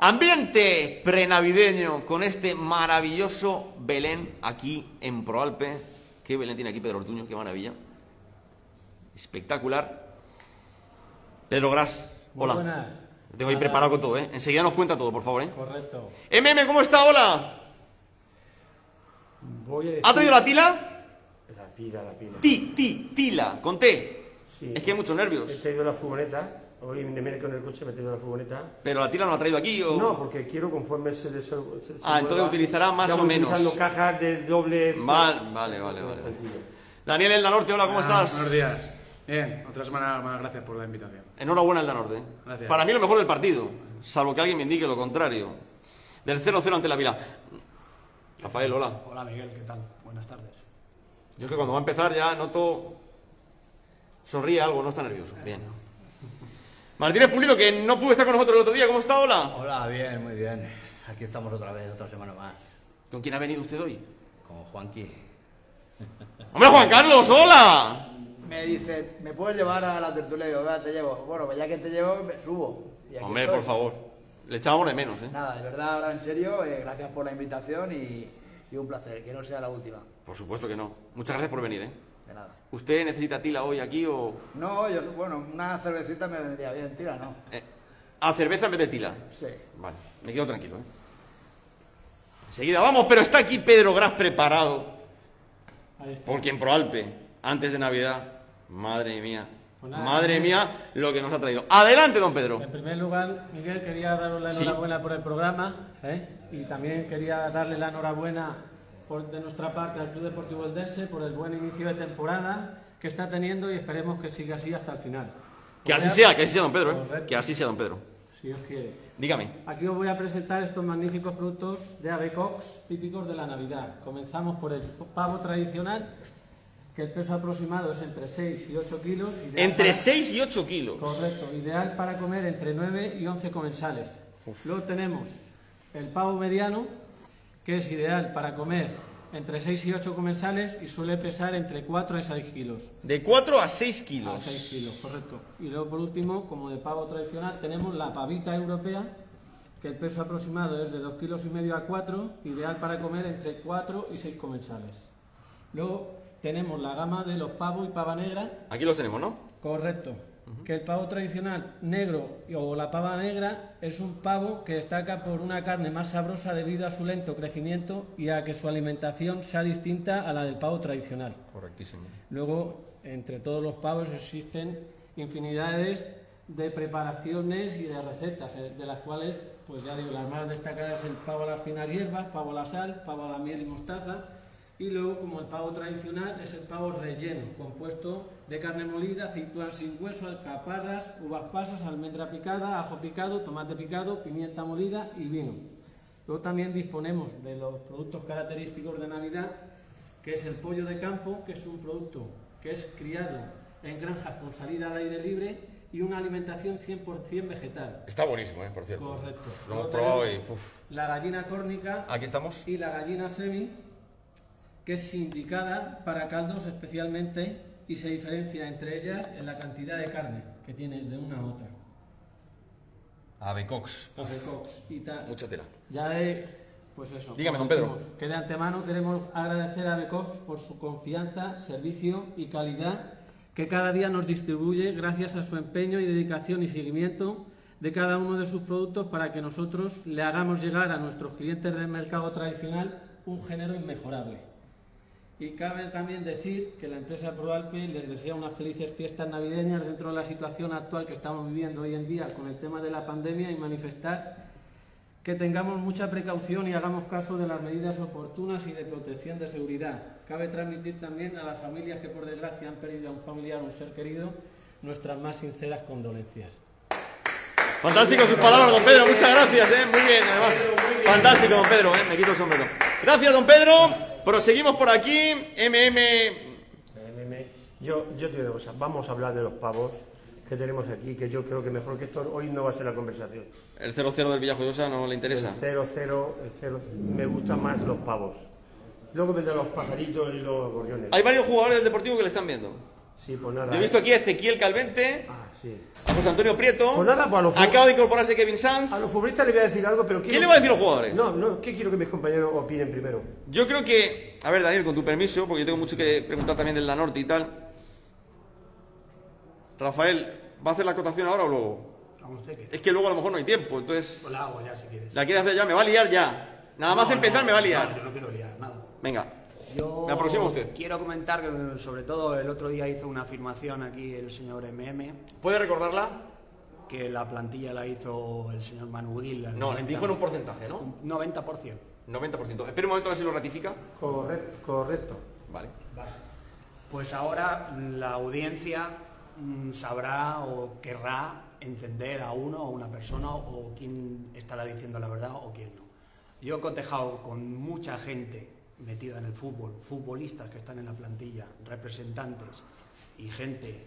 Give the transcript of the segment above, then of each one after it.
Ambiente prenavideño con este maravilloso Belén aquí en Proalpe. Qué Belén tiene aquí Pedro Ortuño, qué maravilla. Espectacular. Pedro Gras, Muy hola. buenas. Tengo ahí Hola. preparado con todo, ¿eh? Enseguida nos cuenta todo, por favor, ¿eh? Correcto. MM, ¿cómo está? Hola. Voy a decir... ¿Ha traído la tila? La pila, la pila. Ti, ti, tila, con T. Sí. Es que hay muchos He nervios. traído la furgoneta. Hoy me viene con el coche, me he traído la furgoneta. Pero la tila no la ha traído aquí o... No, porque quiero conforme se se- se Ah, entonces utilizará más estamos o menos. utilizando cajas de doble... Vale, vale, vale, vale. sencillo. Daniel Elda Norte, hola, ¿cómo Ah, estás? Buenos días. Bien, otra semana más, gracias por la invitación. Enhorabuena Elda Norte. Gracias. Para mí lo mejor del partido, salvo que alguien me indique lo contrario. Del 0-0 ante la Vila. Rafael, hola. Hola Miguel, ¿qué tal? Buenas tardes. Yo es que cuando va a empezar ya noto... Sonríe algo, no está nervioso. Bien. Martínez Pulido, que no pudo estar con nosotros el otro día, ¿cómo está? Hola. Hola, bien, muy bien. Aquí estamos otra vez, otra semana más. ¿Con quién ha venido usted hoy? Con Juanqui. ¡Hombre, Juan Carlos, hola! Me dice, ¿me puedes llevar a la tertulia? Y digo, "Venga, te llevo. Bueno, pues ya que te llevo, me subo. Y aquí Hombre, estoy. por favor. Le echábamos de menos, ¿eh? Nada, de verdad, ahora en serio, eh, gracias por la invitación y, y un placer, que no sea la última. Por supuesto que no. Muchas gracias por venir, ¿eh? De nada. ¿Usted necesita tila hoy aquí o...? No, yo, bueno, una cervecita me vendría bien, tira, ¿no? Eh, a cerveza en vez de tila. Sí. Vale, me quedo tranquilo, ¿eh? Enseguida vamos, pero está aquí Pedro Gras preparado. Porque en Proalpe, antes de Navidad, madre mía, Pues nada, madre eh. mía, lo que nos ha traído. Adelante, don Pedro. En primer lugar, Miguel, quería daros la Sí. enhorabuena por el programa ¿eh? y también quería darle la enhorabuena por, de nuestra parte al Club Deportivo Eldense por el buen inicio de temporada que está teniendo y esperemos que siga así hasta el final. Que así sea, que así sea, don Pedro, ¿eh? Que así sea, don Pedro. Si os quiere. Dígame. Aquí os voy a presentar estos magníficos productos de Avecox típicos de la Navidad. Comenzamos por el pavo tradicional, que el peso aproximado es entre 6 y 8 kilos. Entre para- 6 y 8 kilos. Correcto, ideal para comer entre 9 y 11 comensales. Luego tenemos el pavo mediano, que es ideal para comer entre 6 y 8 comensales y suele pesar entre 4 y 6 kilos. De 4 a 6 A kilos. 6 kilos, correcto. Y luego por último, como de pavo tradicional, tenemos la pavita europea, que el peso aproximado es de 2 kilos y medio a 4, ideal para comer entre 4 y 6 comensales. Luego tenemos la gama de los pavos y pava negra, Aquí los tenemos, ¿no? Correcto. Que el pavo tradicional negro o la pava negra es un pavo que destaca por una carne más sabrosa debido a su lento crecimiento y a que su alimentación sea distinta a la del pavo tradicional. Correctísimo. Luego, entre todos los pavos existen infinidades de preparaciones y de recetas, eh, de las cuales, pues ya digo, las más destacadas es el pavo a las finas hierbas, pavo a la sal, pavo a la miel y mostaza, y luego, como el pavo tradicional, es el pavo relleno, compuesto de carne molida, aceitunas sin hueso, alcaparras, uvas pasas, almendra picada, ajo picado, tomate picado, pimienta molida y vino. Luego también disponemos de los productos característicos de Navidad, que es el pollo de campo, que es un producto que es criado en granjas con salida al aire libre y una alimentación 100% vegetal. Está buenísimo, ¿eh? Por cierto. Correcto. Lo hemos probado y... uf. La gallina córnica Aquí estamos. y la gallina semi, que es indicada para caldos especialmente y se diferencia entre ellas en la cantidad de carne que tiene de una a otra. Avecox. Avecox y tal. mucha tela. Ya de, pues eso. Dígame, don Pedro. decimos, Que de antemano queremos agradecer a Becof por su confianza, servicio y calidad que cada día nos distribuye gracias a su empeño y dedicación y seguimiento de cada uno de sus productos para que nosotros le hagamos llegar a nuestros clientes del mercado tradicional un género inmejorable. Y cabe también decir que la empresa ProAlpe les desea unas felices fiestas navideñas dentro de la situación actual que estamos viviendo hoy en día con el tema de la pandemia y manifestar que tengamos mucha precaución y hagamos caso de las medidas oportunas y de protección de seguridad. Cabe transmitir también a las familias que por desgracia han perdido a un familiar o un ser querido nuestras más sinceras condolencias. Fantástico sus palabras, don Pedro. Muchas gracias, ¿eh? Muy bien, además. Fantástico, don Pedro, ¿eh? Me quito el sombrero. Gracias, don Pedro. Proseguimos por aquí. MM. MM. Yo, yo te digo una cosa, vamos a hablar de los pavos que tenemos aquí, que yo creo que mejor que esto hoy no va a ser la conversación. El 0-0 del Villajoyosa no le El interesa. 0-0, el 0 me gustan más los pavos. Luego vendrán los pajaritos y los gorriones. Hay varios jugadores del Deportivo que le están viendo. Sí, pues nada. Yo he visto aquí a Ezequiel Calvente, Ah, sí. a José Antonio Prieto. Pues nada, pues a los Acaba de incorporarse Kevin Sanz. A los futbolistas les voy a decir algo, pero quiero... ¿Qué le va a decir a los jugadores? No, no, ¿qué quiero que mis compañeros opinen primero? Yo creo que, a ver Daniel, con tu permiso, porque yo tengo mucho que preguntar también del La Norte y tal. Rafael, ¿va a hacer la acotación ahora o luego? Es que luego a lo mejor no hay tiempo, entonces Pues la hago ya si quieres. la quiere hacer ya, me va a liar ya. Nada más No, empezar no, me va a no, liar. yo no quiero liar, nada. Venga, Yo Me aproxima usted. quiero comentar que sobre todo el otro día hizo una afirmación aquí el señor MM ¿puede recordarla? que la plantilla la hizo el señor Manu Gil. al No, 90, dijo en un porcentaje, ¿no? un 90%. 90%. Espera un momento a ver si lo ratifica. Correcto, correcto. Vale. Pues ahora la audiencia mm, sabrá o querrá entender a uno o una persona o quién estará diciendo la verdad o quién no. Yo he cotejado con mucha gente metida en el fútbol, futbolistas que están en la plantilla, representantes y gente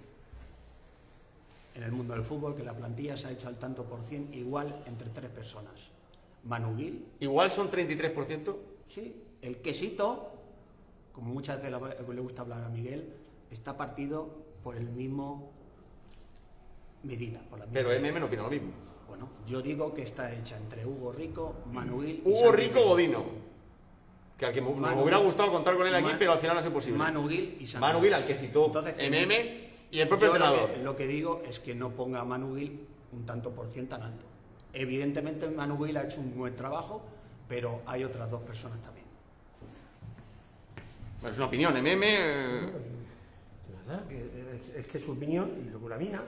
en el mundo del fútbol que la plantilla se ha hecho al tanto por cien igual entre tres personas. Manu Gil, Igual son 33%. Sí, el quesito, como muchas veces le gusta hablar a Miguel, está partido por el mismo medida. Por la misma Pero. MM no opina lo mismo. Bueno, yo digo que está hecha entre Hugo Rico, Manuel y Hugo Rico. Godino. Que al que me Manu- hubiera gustado contar con él aquí, pero al final no ha sido posible. Manu Gil y Santi Manu Gil, al que citó Entonces, MM y el propio lo entrenador. que, lo que digo es que no ponga a Manu Gil un tanto por cien tan alto. Evidentemente Manu Gil ha hecho un buen trabajo, pero hay otras dos personas también. Bueno, es una opinión. MM. eh, es que es su opinión y luego la mía.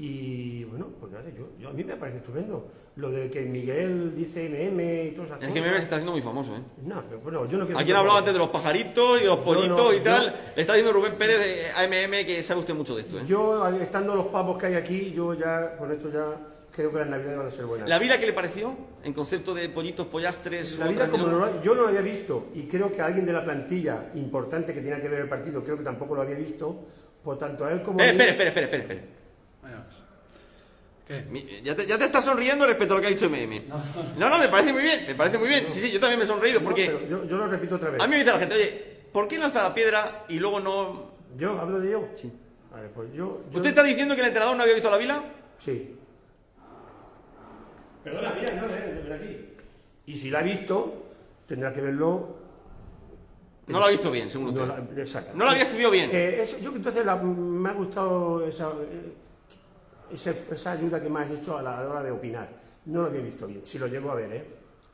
Y bueno, pues nada, yo, yo- a mí me parece estupendo. Lo de que Miguel dice MM y todas esas Es que MM se está haciendo muy famoso, ¿eh? No, bueno, yo no quiero... ¿A quién ha hablado antes de los pajaritos y los pollitos no, y tal? yo- Le está diciendo Rubén Pérez de AMM que sabe usted mucho de esto, ¿eh? Yo, estando los pavos que hay aquí, yo ya, con esto ya creo que las navidades van a ser buenas. ¿La vida qué le pareció? En concepto de pollitos, pollastres. La vida como no yo no lo había visto y creo que alguien de la plantilla importante que tenía que ver el partido creo que tampoco lo había visto, por tanto a él como a mí- espera, espera, espera, espera, Ya te, ya te estás sonriendo respecto a lo que ha dicho MM. No, no, me parece muy bien, me parece muy bien. Sí, sí, yo también me he sonreído No, porque pero yo, yo lo repito otra vez. a mí me dice la gente, oye, ¿por qué lanza la piedra y luego no...? Yo hablo de yo. Sí. Vale, pues yo, yo- ¿Usted está diciendo que el entrenador no había visto la vila? Sí. Perdona, mira, no, ven aquí. Y si la ha visto, tendrá que verlo. No lo ha visto bien, según No usted. la, exacto. No la había estudiado bien. Eh, eso- yo entonces la- me ha gustado esa, eh, esa, esa ayuda que me has hecho a la hora de opinar. No lo había visto bien, si lo llego a ver, ¿eh?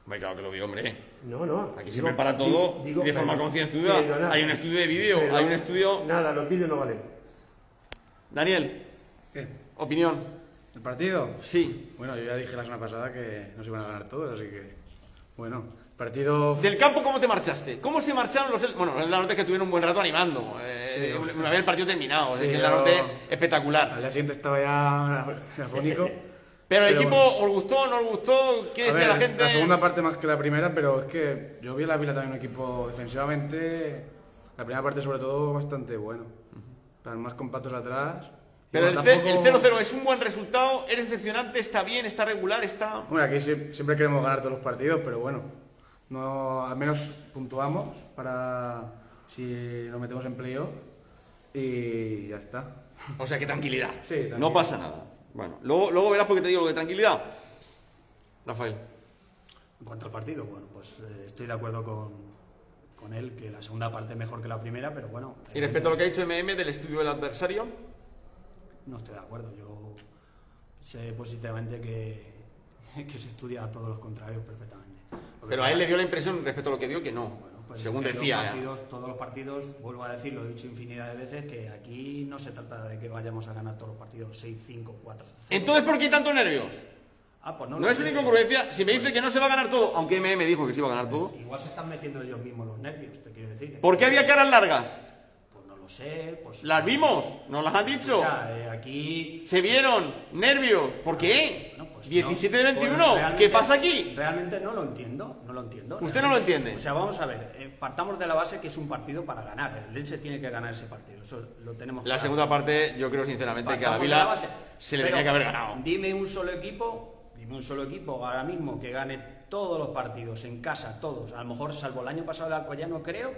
Hombre, claro que lo vi, hombre. No, no. Aquí se digo- prepara todo digo- digo, de forma concienzuda. Hay un estudio de vídeo, hay un estudio... Nada, los vídeos no valen. Daniel, ¿Qué? opinión. ¿El partido? Sí. Bueno, yo ya dije la semana pasada que no se iban a ganar todos, así que. Bueno, partido. Del campo, ¿cómo te marchaste? ¿Cómo se marcharon los... Bueno, en la norte que estuvieron un buen rato animando. Eh, Sí. una vez el partido terminado. o sea, Sí, que en la norte espectacular. Al día siguiente estaba ya afónico. Pero el Pero equipo, bueno. ¿os gustó, no os gustó? ¿Qué A decía ver, la gente? segunda parte más que la primera, pero es que yo vi a la Vila también un equipo defensivamente, la primera parte sobre todo bastante bueno. Están más compactos atrás. Pero el, bueno, tampoco- el 0-0 es un buen resultado, es decepcionante, está bien, está regular, está... Bueno, aquí sie- siempre queremos ganar todos los partidos, pero bueno, no, al menos puntuamos para si nos metemos en playoff y ya está. O sea, que tranquilidad. Sí. No pasa nada. Bueno, luego, luego verás porque te digo lo de tranquilidad. Rafael. En cuanto al partido, bueno, pues eh, estoy de acuerdo con, con él, que la segunda parte es mejor que la primera, pero bueno. Y respecto a lo que ha dicho MM del estudio del adversario, No estoy de acuerdo. Yo sé positivamente que, que se estudia a todos los contrarios perfectamente. Pero a él le dio la impresión respecto a lo que vio que no. Bueno, pues según los decía. partidos- todos los partidos, vuelvo a decir, lo he dicho infinidad de veces, que aquí no se trata de que vayamos a ganar todos los partidos 6, 5, 4. Entonces, ¿por qué hay tantos nervios? Ah, pues No, lo es una incongruencia. Si me dice que no se va a ganar todo, aunque MM dijo que se iba a ganar todo, Igual se están metiendo ellos mismos los nervios, te quiero decir. ¿por qué había caras largas? Pues no lo sé. Pues, Las vimos, nos las han dicho. O sea, eh, aquí Se vieron nervios. ¿Por qué? Bueno, pues 17 no. de Pues 21. realmente- ¿Qué pasa aquí? Realmente no lo entiendo, no lo entiendo. ¿Usted no lo entiende? O sea, vamos a ver, eh, partamos de la base que es un partido para ganar. El Leche tiene que ganar ese partido, eso lo tenemos La claro. segunda parte, yo creo sinceramente que a la Vila se le tenía que haber ganado. Dime un solo equipo, dime un solo equipo ahora mismo que gane todos los partidos en casa, todos. A lo mejor, salvo el año pasado el Alcoyano, creo.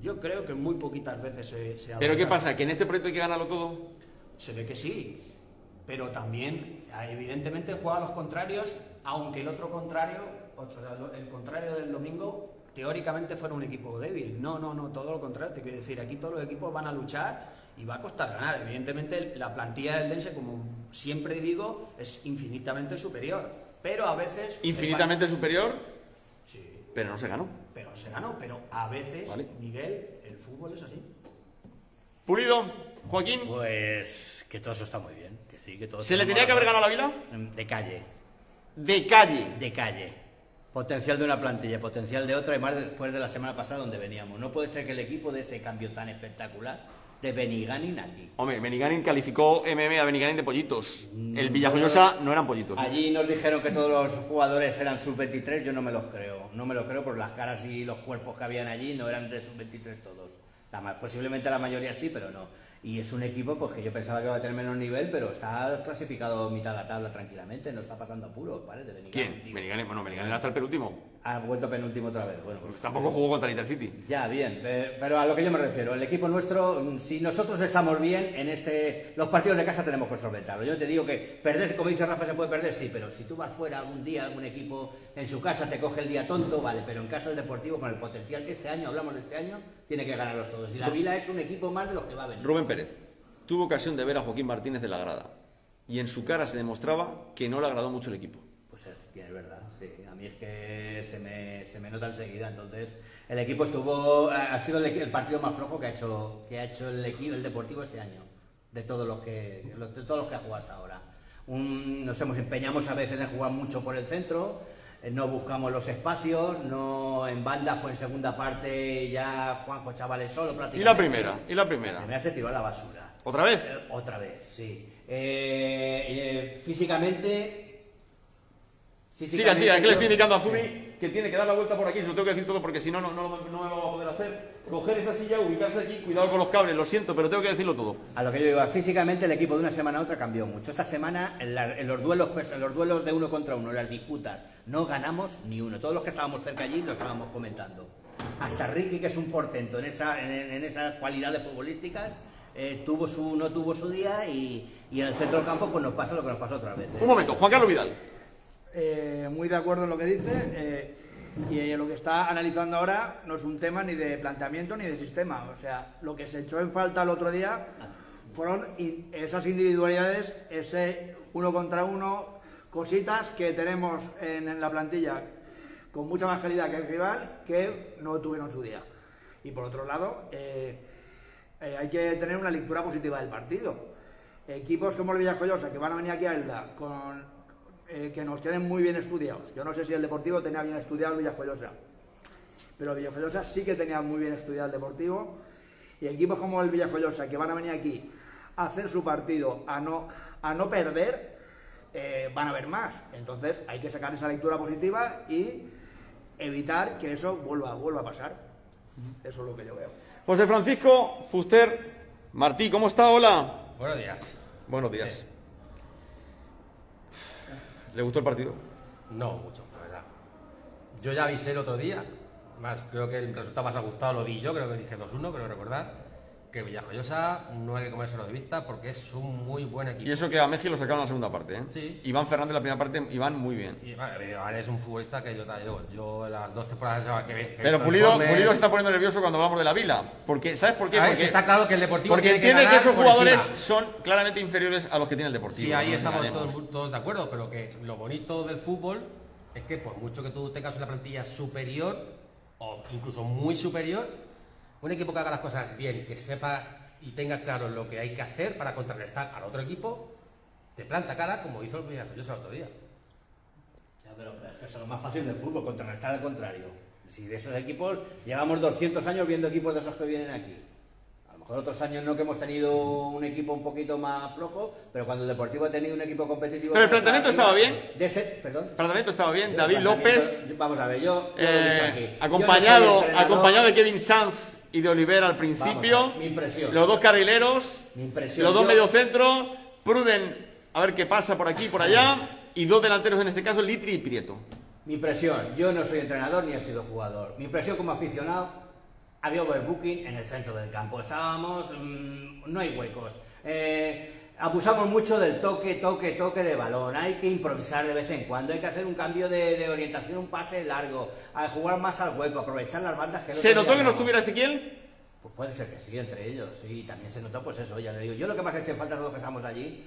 Yo creo que muy poquitas veces se, se ha Pero ¿qué pasa? ¿Que en este proyecto hay que ganarlo todo? Se ve que sí, pero también, evidentemente, juega a los contrarios, aunque el otro contrario, o sea, lo- el contrario del domingo, teóricamente fuera un equipo débil. No, no, no, todo lo contrario. Te quiero decir, aquí todos los equipos van a luchar y va a costar ganar. Evidentemente, la plantilla del Dense, como siempre digo, es infinitamente superior. Pero a veces. Infinitamente superior, Sí, pero no se ganó. pero se ganó. Pero a veces, Vale. Miguel, el fútbol es así. Pulido, Joaquín, Pues que todo eso está muy bien, que sí, que todo ¿se le tenía que haber ganado la Vila? De calle, De calle. de calle. Potencial de una plantilla, potencial de otra y más después de la semana pasada donde veníamos. No puede ser que el equipo de ese cambio tan espectacular de Beniganin aquí. Hombre, Beniganin calificó MM a Beniganin de pollitos. El Villajoyosa no eran pollitos. Allí nos dijeron que todos los jugadores eran sub-23, yo no me los creo. No me lo creo por las caras y los cuerpos que habían allí, no eran de sub-23 todos. La posiblemente la mayoría sí, pero no. Y es un equipo pues, que yo pensaba que iba a tener menos nivel, pero está clasificado mitad de la tabla tranquilamente, no está pasando apuro, ¿vale? De Beniganin, ¿Quién? bueno, Beniganin hasta el penúltimo. Ha vuelto penúltimo otra vez. Bueno, pues Tampoco jugó contra el Intercity. ya, bien, pero a lo que yo me refiero, el equipo nuestro, mm, si nosotros estamos bien en este, los partidos de casa tenemos que solventarlo. Yo te digo que perder, como dice Rafa, se puede perder, sí, pero si tú vas fuera algún día, algún equipo en su casa te coge el día tonto, vale, pero en casa el Deportivo, con el potencial que este año, hablamos de este año, tiene que ganarlos todos. Y la Vila es un equipo más de los que va a venir. Rubén Pérez tuvo ocasión de ver a Joaquín Martínez de la grada. Y en su cara se demostraba que no le agradó mucho el equipo. Pues es, tiene verdad, sí. A mí es que se me, se me nota enseguida. Entonces, el equipo estuvo. Ha sido el, el partido más flojo que ha hecho, que ha hecho el equipo, el Deportivo este año. De todos los que, de todos los que ha jugado hasta ahora. Un- nos hemos empeñamos a veces en jugar mucho por el centro. eh, No buscamos los espacios, no en banda fue en segunda parte ya Juanjo Chavales solo prácticamente. ¿Y la primera? ¿Y la La primera? primera se tiró a la basura. ¿Otra vez? Eh, Otra vez, sí. Eh, eh, físicamente. Siga, siga, es que le estoy indicando a Zubi que tiene que dar la vuelta por aquí, se lo tengo que decir todo porque si no, no, no, no me lo va a poder hacer. Coger esa silla, ubicarse aquí, cuidado con los cables, lo siento, pero tengo que decirlo todo. A lo que yo digo, físicamente el equipo de una semana a otra cambió mucho. Esta semana, en, la- en los duelos, pues, en los duelos de uno contra uno, en las disputas, no ganamos ni uno. Todos los que estábamos cerca allí lo estábamos comentando. Hasta Ricky, que es un portento en, esa, en, en esas cualidades futbolísticas, eh, tuvo su, no tuvo su día y, y en el centro del campo pues nos pasa lo que nos pasó otra vez. ¿eh? Un momento, Juan Carlos Vidal. Eh, muy de acuerdo en lo que dice. eh, y lo que está analizando ahora no es un tema ni de planteamiento ni de sistema. O sea, lo que se echó en falta el otro día fueron esas individualidades, ese uno contra uno, cositas que tenemos en, la plantilla con mucha más calidad que el rival que no tuvieron su día. Y por otro lado, eh, hay que tener una lectura positiva del partido. Equipos como el Villajoyosa, que van a venir aquí a Elda, con, eh, que nos tienen muy bien estudiados. Yo no sé si el Deportivo tenía bien estudiado el Villajoyosa, pero Villajoyosa sí que tenía muy bien estudiado el Deportivo. Y equipos como el Villajoyosa, que van a venir aquí a hacer su partido, a no, a no perder, eh, van a ver más. Entonces hay que sacar esa lectura positiva y evitar que eso vuelva, vuelva a pasar. Eso es lo que yo veo. José Francisco Fuster Martí, ¿cómo está? Hola. Buenos días. Buenos días. ¿Le gustó el partido? No mucho, la verdad. Yo ya avisé el otro día, creo que el resultado más ha gustado lo di yo, creo que dije 2-1, creo recordar, que Villajoyosa no hay que comérselo de vista porque es un muy buen equipo. Y eso que a Messi lo sacaron en la segunda parte, ¿eh? Sí. Iván Fernández la primera parte, Iván muy bien. Vale, es un futbolista que yo te digo, yo las dos temporadas que, que Pero Pulido, Pulido se está poniendo nervioso cuando hablamos de la Vila. Porque, ¿sabes por qué? A ver, Porque, está claro que el Deportivo porque tiene que entiende que, esos jugadores son claramente inferiores a los que tiene el Deportivo. Sí, ahí no estamos todos, todos de acuerdo, pero que lo bonito del fútbol es que por mucho que tú tengas una plantilla superior o incluso muy superior, un equipo que haga las cosas bien, que sepa y tenga claro lo que hay que hacer para contrarrestar al otro equipo, te planta cara como hizo el Villajoyosa el otro día. Ya, pero es que eso es lo más fácil del fútbol, contrarrestar al contrario. Si de esos equipos, llevamos 200 años viendo equipos de esos que vienen aquí. A lo mejor otros años no que hemos tenido un equipo un poquito más flojo, pero cuando el Deportivo ha tenido un equipo competitivo... Pero el planteamiento estaba bien. De ese, perdón. El planteamiento estaba bien. David López, Vamos a ver, yo, yo lo he dicho eh, aquí. Yo no acompañado, acompañado de Kevin Sanz y de Oliver al principio. Vamos mi impresión. Los dos carrileros. Mi impresión, Los dos mediocentros. Pruden, a ver qué pasa por aquí y por allá. Y dos delanteros en este caso, Litri y Prieto. Mi impresión, yo no soy entrenador ni he sido jugador. Mi impresión como aficionado, había overbooking en el centro del campo. Estábamos, mm, no hay huecos. Eh, abusamos mucho del toque, toque, toque de balón. Hay que improvisar de vez en cuando. Hay que hacer un cambio de, de orientación, un pase largo. A jugar más al hueco, aprovechar las bandas que ¿Se notó que no estuviera Ezequiel? Pues puede ser que sí, entre ellos. Y también se notó, pues eso, ya le digo. Yo lo que más eché en falta todos los que estamos allí.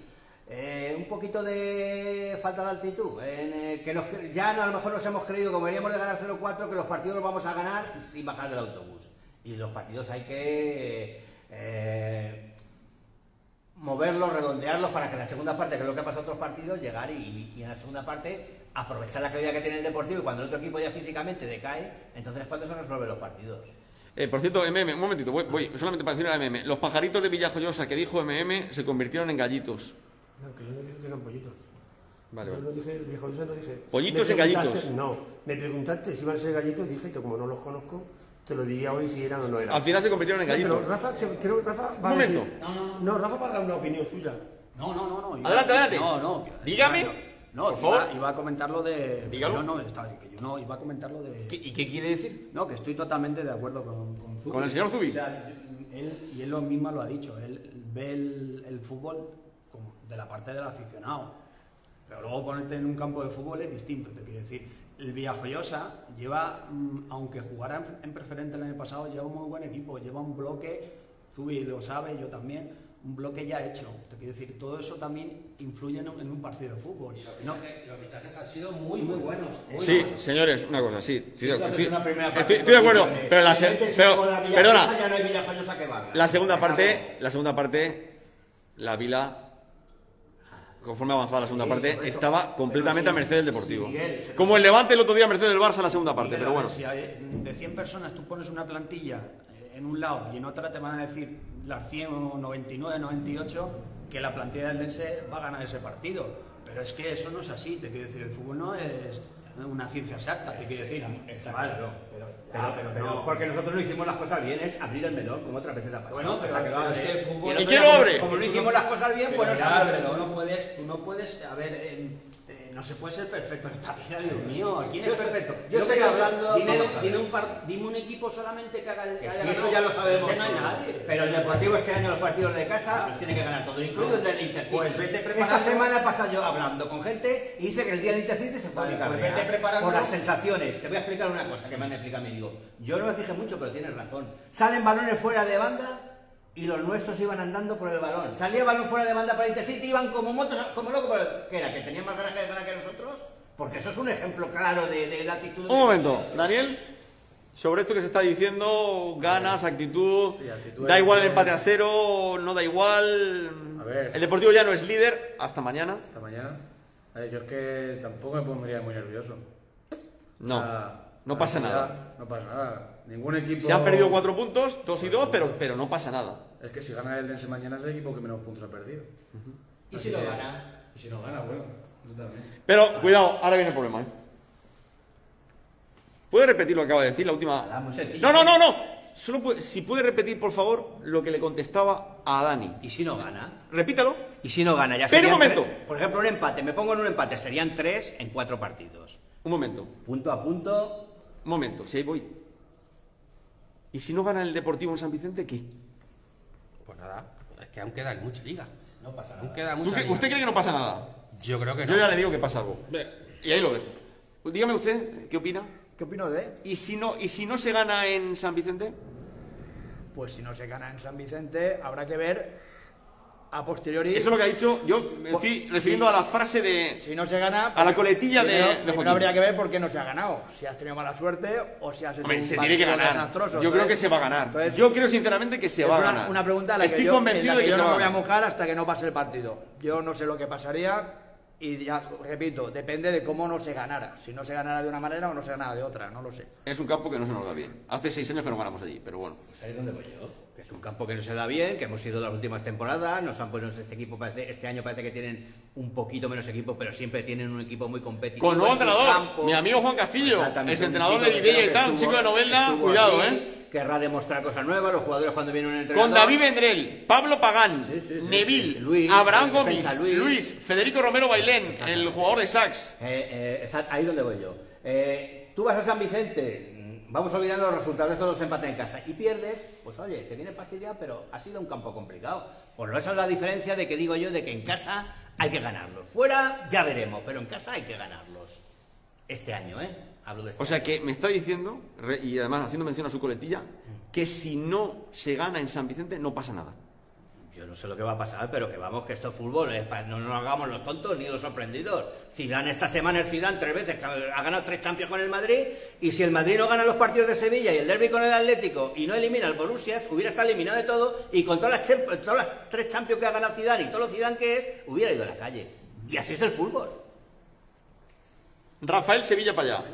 eh, un poquito de falta de altitud, en, eh, que nos, ya no, a lo mejor nos hemos creído, como veníamos de ganar 0-4, que los partidos los vamos a ganar sin bajar del autobús. Y los partidos hay que eh, moverlos, redondearlos para que en la segunda parte, que es lo que ha pasado en otros partidos, llegar y, y en la segunda parte aprovechar la calidad que tiene el Deportivo y cuando el otro equipo ya físicamente decae, entonces es cuando se resuelven los partidos. Eh, por cierto, MM, un momentito, voy, voy, solamente para decirle a MM. Los pajaritos de Villajoyosa que dijo MM se convirtieron en gallitos. No, que yo no dije que eran pollitos. Vale, Yo no dije, viejo, yo no dije. Pollitos y gallitos. No, me preguntaste si iban a ser gallitos, dije que como no los conozco, te lo diría hoy si eran o no eran. Al final se convirtieron en No, gallitos. Pero Rafa, creo que Rafa va Un a decir. No, no, no. No, Rafa va a dar una opinión suya. No, no, no, no. iba- Adelante, adelante. No, no. Dígame, No, por iba, favor. iba a comentar lo de. Dígalo. No, no, está, que yo no, iba a comentar lo de. ¿Qué- ¿Y qué quiere decir? No, que estoy totalmente de acuerdo con, con Zubi. ¿Con el señor Zubi? O sea, él, y él lo mismo lo ha dicho, él ve el, el fútbol como de la parte del aficionado. Pero luego ponerte en un campo de fútbol es distinto, te quiero decir. El Villajoyosa lleva, mm, aunque jugara en, en preferente el año pasado, lleva un muy buen equipo, lleva un bloque, Zubi lo sabe, yo también, un bloque ya hecho. Te quiero decir, todo eso también influye en un, en un partido de fútbol. No, Los fichajes han sido muy, muy buenos. muy Sí, buenos. señores, una cosa, sí. Estoy, de- estoy- estoy- estoy de acuerdo, pero la, se- pero, perdona, ya no hay que valga. la segunda parte, la segunda parte, la Vila, conforme avanzaba la segunda parte, estaba completamente a merced del Deportivo. Miguel, Como el Levante el otro día a merced del Barça la segunda parte, Miguel, pero bueno. Si hay- de 100 personas tú pones una plantilla eh, en un lado y en otra te van a decir las 100 o 99, 98 que la plantilla del Dense va a ganar ese partido. Pero es que eso no es así, te quiero decir, el fútbol no es una ciencia exacta, te quiero decir. Está Vale, claro. pero, Pero, ah, pero pero no. porque nosotros no hicimos las cosas bien, es abrir el melón, como otras veces ha pasado. Bueno, pero- que lo pero es abres. que el fútbol- ¿Y quién lo abre? Como no hicimos las cosas bien, pues no se abre el pero tú no puedes, tú no puedes, a ver, eh, no se puede ser perfecto en esta vida, Dios mío. ¿Quién Yo es estoy- perfecto? yo estoy hablando- Dime, dime un, par- dime un equipo solamente que haga el Que haya sí, eso ya lo sabemos. Es que no hay nadie. Pero el Deportivo este año los partidos de casa los tiene que ganar todo, incluido el del Intercity. Pues vete Esta preparando- semana he pasado yo hablando con gente y dice que el día del Intercity se fue a pues vete preparando- Por las sensaciones. Te voy a explicar una cosa que me han explicado mí. Digo, yo no me fijé mucho, pero tienes razón. Salen balones fuera de banda y los nuestros iban andando por el balón. Salía balón fuera de banda para Intercity, iban como motos, como locos. ¿Qué era? ¿Que tenían más ganas de ganar que nosotros? Porque eso es un ejemplo claro de, de la actitud. Un momento, Daniel, sobre esto que se está diciendo, ganas, actitud, Sí, actitud da igual el empate a cero, no da igual. A ver. El Deportivo ya no es líder, hasta mañana. Esta mañana. A ver, yo es que tampoco me pondría muy nervioso. No, O sea, no pasa realidad, nada. No pasa nada. Ningún equipo. Se han perdido cuatro puntos, dos y dos, pero, pero no pasa nada. Es que si gana el Dense mañana es el equipo que menos puntos ha perdido. ¿Y Así si lo que- gana? Y si no gana, bueno, eso también. Pero cuidado, ahora viene el problema. ¿eh? ¿Puede repetir lo que acaba de decir, la última? Nada, muy sencillo. No, no, no, no. Solo puede- si puede repetir, por favor, lo que le contestaba a Dani. ¿Y si no gana? Repítalo. Y si no gana, ya Pero un momento. tres- por ejemplo, un empate. Me pongo en un empate. Serían tres en cuatro partidos. Un momento, Punto a punto. un momento, si ahí voy. ¿Y si no gana el Deportivo en San Vicente, qué? Pues nada, es que aún queda mucha liga. No pasa Aún nada. queda ¿Tú mucha qué- liga. ¿Usted cree que no pasa nada? Yo creo que no. Yo ya le digo que pasa algo. Y ahí lo dejo. Pues dígame usted, ¿qué opina? ¿Qué opino de? ¿Y si no, y si no se gana en San Vicente? Pues si no se gana en San Vicente, habrá que ver a posteriori. Eso es lo que ha dicho. Yo me estoy Sí. refiriendo a la frase de. Si no se gana. A la coletilla de- primero- de Joaquín. habría que ver por qué no se ha ganado. Si has tenido mala suerte o si has hecho Hombre, un se tiene que ganar. desastroso. Yo creo que se va a ganar. entonces, Yo creo sinceramente que se va a ganar. una pregunta a la Estoy que yo, convencido en la de que, yo se no va me a voy a mojar hasta que no pase el partido. Yo no sé lo que pasaría y ya repito, depende de cómo no se ganara. Si no se ganara de una manera o no se ganara de otra, no lo sé. Es un campo que no se nos da bien. Hace seis años que no ganamos allí, pero bueno. Pues ahí es donde voy yo. Que es un campo que no se da bien, que hemos ido las últimas temporadas. Nos han puesto este equipo, parece, este año parece que tienen un poquito menos equipo, pero siempre tienen un equipo muy competitivo. Con nuevo entrenador, campo. mi amigo Juan Castillo, un entrenador de creo y tal, un chico de estuvo cuidado, aquí, ¿eh? Querrá demostrar cosas nuevas, los jugadores cuando viene un entrenador. Con David Vendrell, Pablo Pagán, Sí, sí, sí, Neville. Luis, Abraham Gómez, Luis. Luis. Federico Romero Bailén, el jugador de Sax. Eh, eh, ahí donde voy yo. Eh, Tú vas a San Vicente, vamos a olvidar los resultados de estos dos empates en casa. Y pierdes, pues oye, te viene fastidiado, pero ha sido un campo complicado. Pues esa es la diferencia de que digo yo, de que en casa hay que ganarlos. Fuera ya veremos, pero en casa hay que ganarlos. Este año, ¿eh? Hablo de este O sea año. que me está diciendo, y además haciendo mención a su coletilla, que si no se gana en San Vicente no pasa nada. Yo no sé lo que va a pasar, pero que vamos, que esto es fútbol, no nos hagamos los tontos ni los sorprendidos. Zidane esta semana es Zidane tres veces, ha ganado tres Champions con el Madrid, y si el Madrid no gana los partidos de Sevilla y el derby con el Atlético y no elimina al Borussia, hubiera estado eliminado de todo, y con todas las tres Champions que ha ganado Zidane y todo lo Zidane que es, hubiera ido a la calle. Y así es el fútbol. Rafael Sevilla para allá.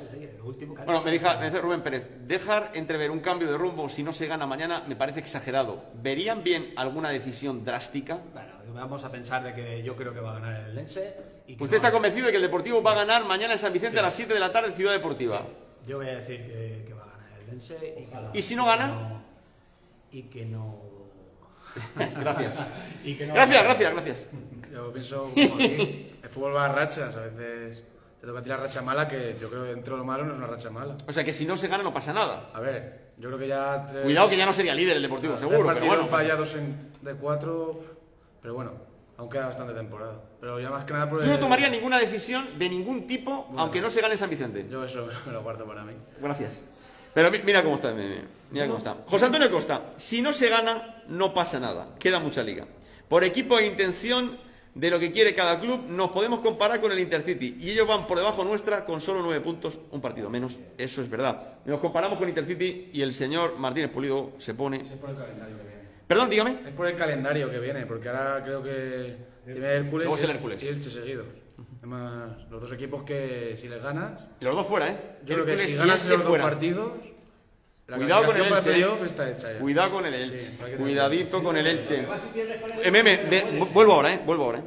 Bueno, me, deja, me dice Rubén Pérez, dejar entrever un cambio de rumbo si no se gana mañana me parece exagerado. ¿Verían bien alguna decisión drástica? Bueno, vamos a pensar de que yo creo que va a ganar el Lense. Y que ¿Usted no está convencido de que el Deportivo va a ganar mañana en San Vicente Sí. a las 7 de la tarde en Ciudad Deportiva? Yo voy a decir que, que va a ganar el Lense. Y, que ¿Y si no gana? Y que no. Gracias. y que no Gracias, gracias, gracias. Yo pienso como aquí, el fútbol va a rachas, a veces te toca tirar racha mala, que yo creo que dentro de lo malo no es una racha mala. O sea que si no se gana no pasa nada. A ver, yo creo que ya tres, Cuidado que ya no sería líder el Deportivo, tres seguro, pero bueno. fallados en, de cuatro, pero bueno, aún queda bastante temporada. Pero ya más que nada por Tú no el- tomarías ninguna decisión de ningún tipo, aunque no se gane San Vicente. Yo eso me lo guardo para mí. Gracias. Pero mi- mira cómo está, mi- mi- mira cómo está. José Antonio Costa, si no se gana, no pasa nada. Queda mucha liga. Por equipo e intención de lo que quiere cada club, nos podemos comparar con el Intercity. Y ellos van por debajo nuestra con solo nueve puntos, un partido menos. Eso es verdad. Nos comparamos con Intercity y el señor Martínez Pulido se pone. Es por el calendario que viene. Perdón, dígame. Es por el calendario que viene, porque ahora creo que tiene Hércules, es el y Hércules. y Elche seguido. Además, los dos equipos que si les ganas, Y los dos fuera, ¿eh? yo creo que si y ganas los dos fuera. partidos, la Cuidado con el Elche. playoff está hecha ya. Cuidado con el Elche. Sí, Cuidadito con el Elche. Con el Elche, puedes. vuelvo ahora, ¿eh? Vuelvo ahora, ¿eh?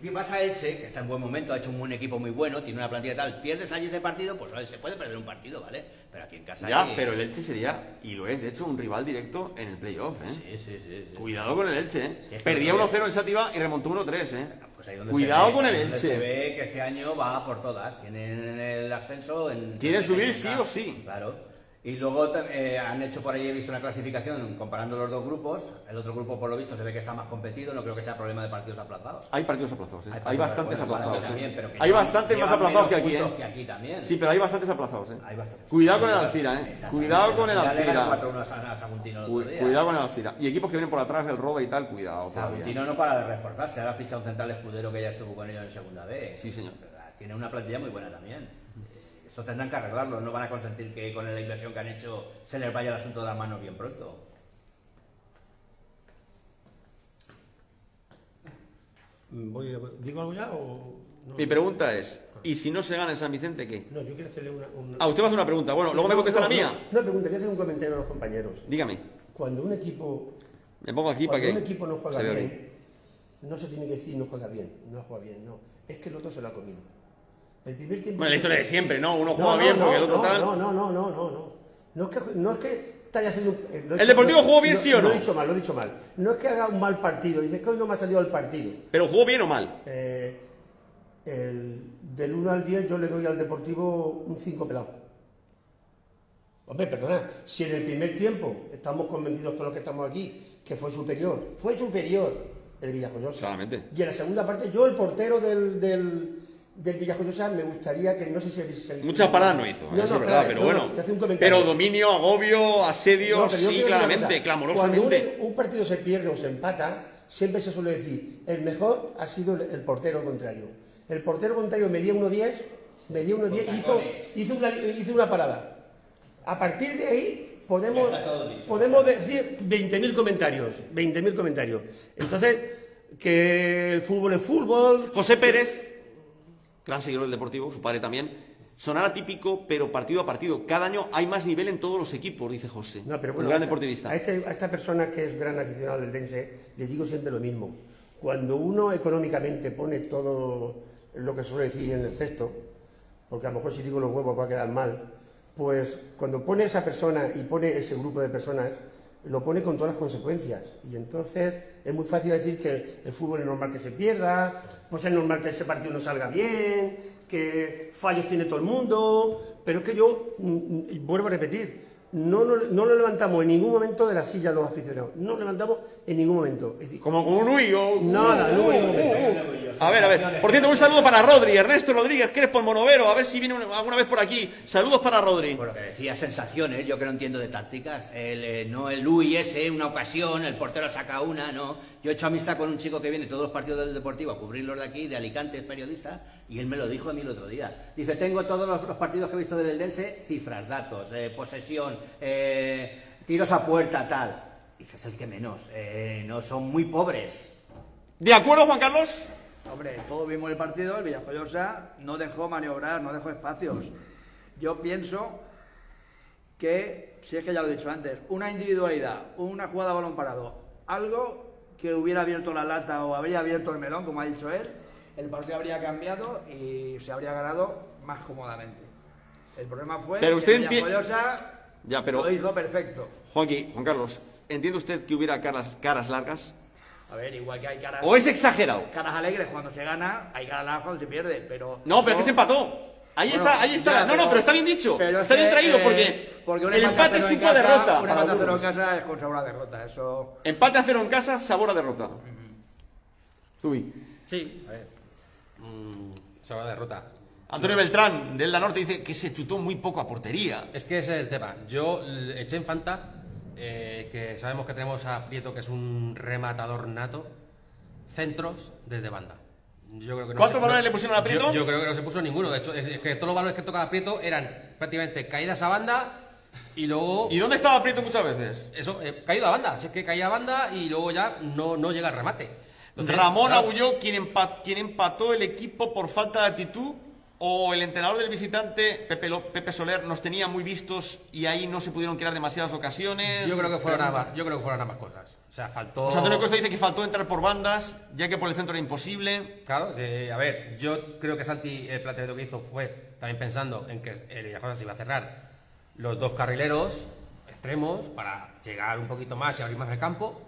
¿Qué pasa a Elche, que está en buen momento, ha hecho un buen equipo muy bueno, tiene una plantilla tal, pierdes allí ese partido, pues se puede perder un partido, ¿vale? Pero aquí en casa Ya, hay- pero el Elche sería, y lo es, de hecho, un rival directo en el playoff, ¿eh? Sí, sí, sí. sí. Cuidado con el Elche, ¿eh? Sí, es que Perdía no 1-0 en Sativa y remontó 1-3, ¿eh? Pues ahí donde Cuidado ve, con el donde Se Elche. ve que este año va por todas, tienen el ascenso en... Quieren subir en- sí o sí. Claro. Y luego eh, han hecho por ahí, he visto una clasificación comparando los dos grupos. El otro grupo, por lo visto, se ve que está más competido. No creo que sea problema de partidos aplazados. Hay partidos aplazados, ¿eh? Hay, partidos bastantes aplazados, también, ¿eh? pero que Hay bastantes más aplazados que aquí, ¿eh? que aquí también. Sí, pero hay bastantes aplazados, ¿eh? Hay bastantes. Cuidado con el Alcira, ¿eh? Cuidado con el Alcira. 4-1 a San- a Saguntino el Cu- otro día. Cuidado con el Alcira. Y equipos que vienen por atrás del robo y tal, cuidado. Saguntino no para de reforzarse, ahora ficha un central escudero que ya estuvo con ellos en segunda vez. Sí, señor. Tiene una plantilla muy buena también. Eso tendrán que arreglarlo, no van a consentir que con la inversión que han hecho se les vaya el asunto de las manos bien pronto. Voy a- ¿Digo algo ya o.? No, Mi pregunta es, ¿y si no se gana en San Vicente, qué? no yo quiero hacerle una. una- Ah, usted va a hacer una pregunta. Bueno, luego me contesta la No, mía. No, no, pregunta, voy a hacer un comentario a los compañeros. Dígame. Cuando un equipo, Me pongo aquí para cuando que un equipo no juega vea bien, no se tiene que decir no juega bien, no juega bien, no. Es que el otro se lo ha comido. El primer tiempo. Bueno, la historia de siempre, ¿no? Uno No, juega bien porque el otro tal. No, no, no, no, no, no. No es que, no es que salido. eh, ¿El Deportivo jugó bien, sí o no? Lo he dicho mal, lo he dicho mal. No es que haga un mal partido, dices que hoy no me ha salido el partido. Pero jugó bien o mal. Eh, el- del 1 al 10 yo le doy al Deportivo un 5 pelado. Hombre, perdona, si en el primer tiempo estamos convencidos todos los que estamos aquí que fue superior, fue superior el Villajoyosa. Claramente. Y en la segunda parte, yo, el portero del, del, del Villajoyosa, me gustaría que no sé si se- se- Muchas paradas no hizo, No, eso no, es verdad, pero no, bueno. Pero dominio, agobio, asedio, sí, claramente, clamorosamente. Cuando un, un partido se pierde o se empata, siempre se suele decir, el mejor ha sido el, el portero contrario. El portero contrario medía 1.10, medía 1.10, hizo, hizo, una, hizo una parada. A partir de ahí podemos, podemos decir 20.000 comentarios, 20.000 comentarios. Entonces, que el fútbol es fútbol, José Pérez, gran seguidor del Deportivo, su padre también, sonará típico, pero partido a partido. Cada año hay más nivel en todos los equipos, dice José. No, pero un gran a esta- deportivista. A, este- a esta persona que es gran aficionado del Dense, le digo siempre lo mismo. Cuando uno económicamente pone todo lo que suele decir en el cesto, porque a lo mejor si digo los huevos va a quedar mal, pues cuando pone esa persona y pone ese grupo de personas, lo pone con todas las consecuencias. Y entonces es muy fácil decir que el fútbol es normal que se pierda, pues es normal que ese partido no salga bien, que fallos tiene todo el mundo, pero es que yo, mm, mm, vuelvo a repetir, no, no, no lo levantamos en ningún momento de la silla los aficionados, no lo levantamos en ningún momento. Es decir, Como con un Uy o... Nada, no, Uh, no, no. uh, uh. A ver, a ver. Por cierto, un saludo para Rodri, Ernesto Rodríguez, que eres por Monovero. A ver si viene una- alguna vez por aquí. Saludos para Rodri. Por lo que decía, sensaciones, yo que no entiendo de tácticas. El, eh, no el Luis ese, una ocasión, el portero saca una, no. Yo he hecho amistad con un chico que viene todos los partidos del Deportivo a cubrirlos de aquí, de Alicante, es periodista, y él me lo dijo a mí el otro día. Dice, tengo todos los, los partidos que he visto del Eldense, cifras, datos, eh, posesión, eh, tiros a puerta, tal. Dice, es el que menos, eh, no son muy pobres. ¿De acuerdo, Juan Carlos? Hombre, todos vimos el partido, el Villajoyosa no dejó maniobrar, no dejó espacios. Yo pienso que, si es que ya lo he dicho antes, una individualidad, una jugada a balón parado, algo que hubiera abierto la lata o habría abierto el melón, como ha dicho él, el partido habría cambiado y se habría ganado más cómodamente. El problema fue Pero usted que enti- Villajoyosa Ya, pero- lo hizo perfecto. Joaquín, Juan Carlos, ¿entiende usted que hubiera caras, caras largas? A ver, igual que hay caras, ¿O es exagerado? caras alegres cuando se gana, hay caras largas cuando se pierde, pero... No, pero es que se empató. Ahí Bueno, está, ahí está. ya, no, no, pero- está bien dicho. pero es está bien traído eh, porque, porque un el empate a empate cero es casa, derrota. Un empate a cero en casa es con sabor a derrota. Eso. Empate a cero en casa, sabor a derrota. Uy. Sí, a ver. Mm, va a derrota. Antonio Beltrán, del La Norte, dice que se chutó muy poco a portería. Es que ese es el tema. Yo eché en Fanta, eh, que sabemos que tenemos a Prieto, que es un rematador nato, centros desde banda. Yo creo que no ¿Cuántos se- balones no- le pusieron a Prieto? Yo, yo creo que no se puso ninguno. De hecho, es que todos los balones que tocaba Prieto eran prácticamente caídas a banda y luego. ¿Y dónde estaba Prieto muchas veces? Eso, eh, caído a banda. Si es que caía a banda y luego ya no, no llega al remate. Entonces, Ramón claro, quien, empa- quien empató el equipo por falta de actitud, o el entrenador del visitante, Pepe, Pepe Soler, nos tenía muy vistos y ahí no se pudieron crear demasiadas ocasiones. Yo creo que fueron ambas, yo creo que fueron ambas cosas. O sea, faltó. José Antonio Costa dice que faltó entrar por bandas, ya que por el centro era imposible. Claro, sí, a ver, yo creo que Santi el planteamiento que hizo fue también pensando en que el Villajosa se iba a cerrar los dos carrileros extremos para llegar un poquito más y abrir más el campo,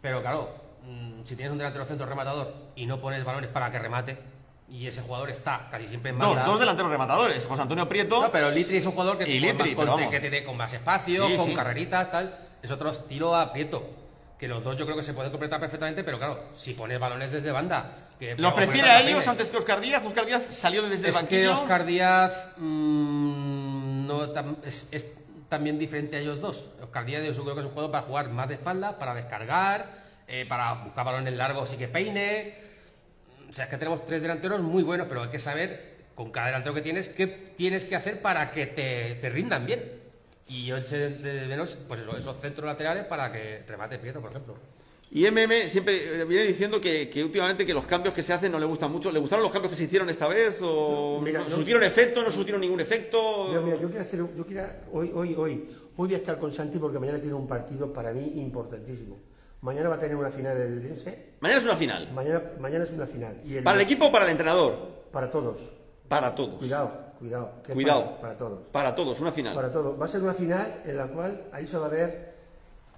pero claro, mm, si tienes un delantero centro rematador y no pones balones para que remate y ese jugador está casi siempre en Dos, banda. dos delanteros rematadores, José Antonio Prieto. No, pero Litri es un jugador que, Y Litri, con- que tiene con más espacio, Sí, con sí. carreritas, tal. Es otro tiro a Prieto. Que los dos yo creo que se pueden completar perfectamente, pero claro, si pones balones desde banda. Que ¿Los prefiere a ellos antes que Oscar Díaz? Oscar Díaz salió desde el Es que banquillo. Oscar Díaz mm, no tam- es, es también diferente a ellos dos. Oscar Díaz yo creo que es un jugador para jugar más de espalda, para descargar, eh, para buscar balones largos y que peine. O sea, es que tenemos tres delanteros muy buenos, pero hay que saber con cada delantero que tienes qué tienes que hacer para que te, te rindan bien. Y yo eché de menos pues eso, esos centros laterales para que remate Prieto, por ejemplo. Y MM siempre eh, viene diciendo que, que últimamente que los cambios que se hacen no le gustan mucho. ¿Le gustaron los cambios que se hicieron esta vez? ¿O No, mira, surtieron efecto? ¿No surtieron ningún efecto? Yo, mira, yo quiero hacer, yo quiero, hoy, hoy, hoy, hoy voy a estar con Santi porque mañana tiene un partido para mí importantísimo. Mañana va a tener una final el Dense, Mañana es una final. mañana, mañana es una final. Y el- ¿Para el equipo o para el entrenador? Para todos. Para todos. Cuidado, cuidado. que Cuidado. Para, para todos. Para todos, una final. Para todos. Va a ser una final en la cual ahí se va a ver.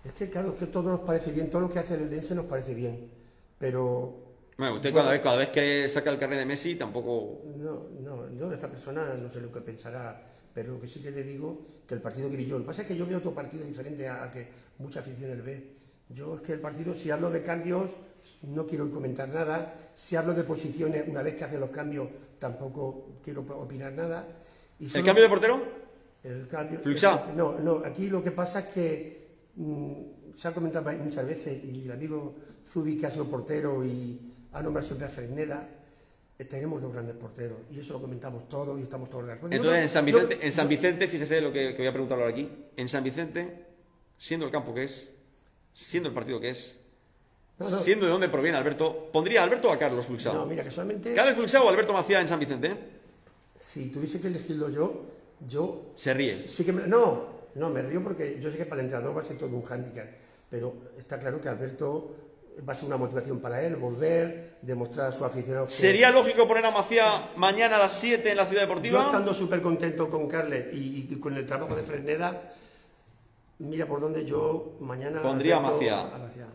Es que claro, que todo nos parece bien, todo lo que hace el Dense nos parece bien. Pero Bueno, usted cada vez, cada vez que saca el carnet de Messi tampoco... No, no, yo esta persona no sé lo que pensará, pero lo que sí que le digo, que el partido que vi yo, lo que pasa es que yo veo otro partido diferente a, a que mucha afición ve. Yo es que el partido, si hablo de cambios, no quiero comentar nada, si hablo de posiciones, una vez que hacen los cambios, tampoco quiero opinar nada. Y ¿El cambio de portero? el cambio. Fluxá. No, no, aquí lo que pasa es que mm, se ha comentado muchas veces, y el amigo Zubi, que ha sido portero y ha nombrado siempre a Fresneda, eh, tenemos dos grandes porteros, y eso lo comentamos todos y estamos todos de acuerdo. Entonces, en San yo- Vicente, en San Vicente fíjese lo que, que voy a preguntar ahora aquí. En San Vicente, siendo el campo que es, siendo el partido que es, No, no. siendo de dónde proviene Alberto, ¿pondría a Alberto o a Carlos Fluxao? No, mira, casualmente, ¿Carlos Fluxao o Alberto Macía en San Vicente? si tuviese que elegirlo yo, yo Se ríe. Sí que me- no, no, me río porque yo sé que para el entrenador va a ser todo un hándicap, pero está claro que Alberto va a ser una motivación para él, volver, demostrar a su aficionado que- ¿Sería lógico poner a Macía mañana a las 7 en la Ciudad Yo Deportiva? estando súper contento con Carles y, y con el trabajo de Fresneda, mira por dónde yo mañana... Pondría a Maciá. a Maciá.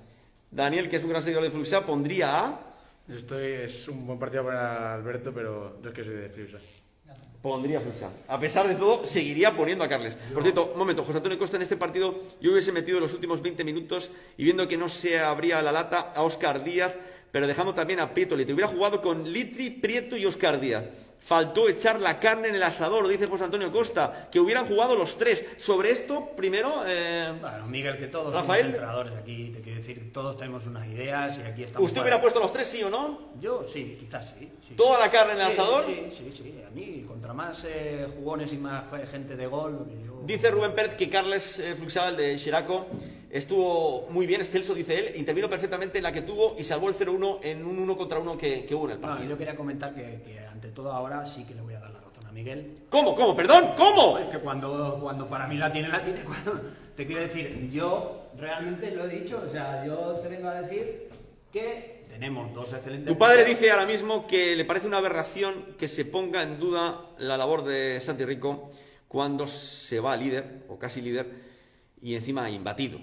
Daniel, que es un gran seguidor de Fluxao, pondría a... Yo estoy, es un buen partido para Alberto, pero yo es que soy de Friusa. Pondría Fusa. A pesar de todo, seguiría poniendo a Carles. Por cierto, un momento, José Antonio Costa en este partido, yo hubiese metido los últimos 20 minutos y viendo que no se abría la lata a Oscar Díaz, pero dejando también a Pietoli. Te hubiera jugado con Litri, Prieto y Oscar Díaz. Faltó echar la carne en el asador, dice José Antonio Costa, que hubieran jugado los tres. Sobre esto, primero, eh, Bueno, Miguel, que todos Rafael. somos entrenadores aquí, te quiero decir, todos tenemos unas ideas y aquí estamos. ¿usted para- hubiera puesto los tres, sí o no? Yo sí, quizás sí. sí. ¿Toda la carne en el Sí, asador? Sí, sí, sí. A mí, contra más eh, jugones y más eh, gente de gol. yo- Dice Rubén Pérez que Carles eh, Fluxal de Xeraco estuvo muy bien, excelso, dice él, intervino perfectamente en la que tuvo y salvó el 0-1 en un 1 contra 1 que, que hubo en el No, partido. yo quería comentar que, que ante todo ahora sí que le voy a dar la razón a Miguel. ¿Cómo? ¿Cómo? ¿Perdón? ¿Cómo? Es que cuando, cuando para mí la tiene, la tiene. Cuando, te quiero decir, yo realmente lo he dicho, o sea, yo te vengo a decir que tenemos dos excelentes. Tu padre dice ahora mismo que le parece una aberración que se ponga en duda la labor de Santi Rico cuando se va líder, o casi líder, y encima imbatido.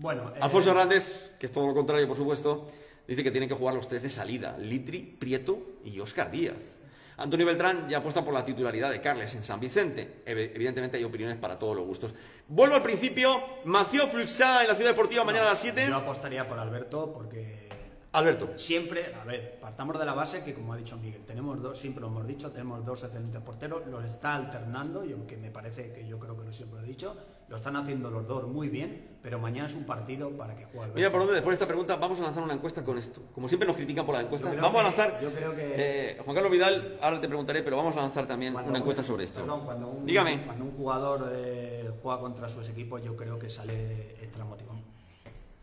Bueno, eh, Alfonso Hernández, que es todo lo contrario, por supuesto, dice que tienen que jugar los tres de salida, Litri, Prieto y Óscar Díaz. Antonio Beltrán ya apuesta por la titularidad de Carles en San Vicente. Ev- Evidentemente hay opiniones para todos los gustos. Vuelvo al principio. Mació Fluxá en la Ciudad Deportiva mañana a las 7. yo apostaría por Alberto porque Alberto. Siempre, a ver, partamos de la base que, como ha dicho Miguel, tenemos dos, siempre lo hemos dicho, tenemos dos excelentes porteros, los está alternando, y aunque me parece que yo creo que lo siempre lo he dicho, lo están haciendo los dos muy bien, pero mañana es un partido para que juegue Alberto. Mira por dónde después de esta pregunta vamos a lanzar una encuesta con esto. Como siempre nos critican por la encuesta, vamos a lanzar. yo creo que- eh, Juan Carlos Vidal, ahora te preguntaré, pero vamos a lanzar también Cuando una un- encuesta sobre esto. Perdón, cuando un, Dígame. Cuando un jugador eh, juega contra sus equipos, yo creo que sale extra motivado.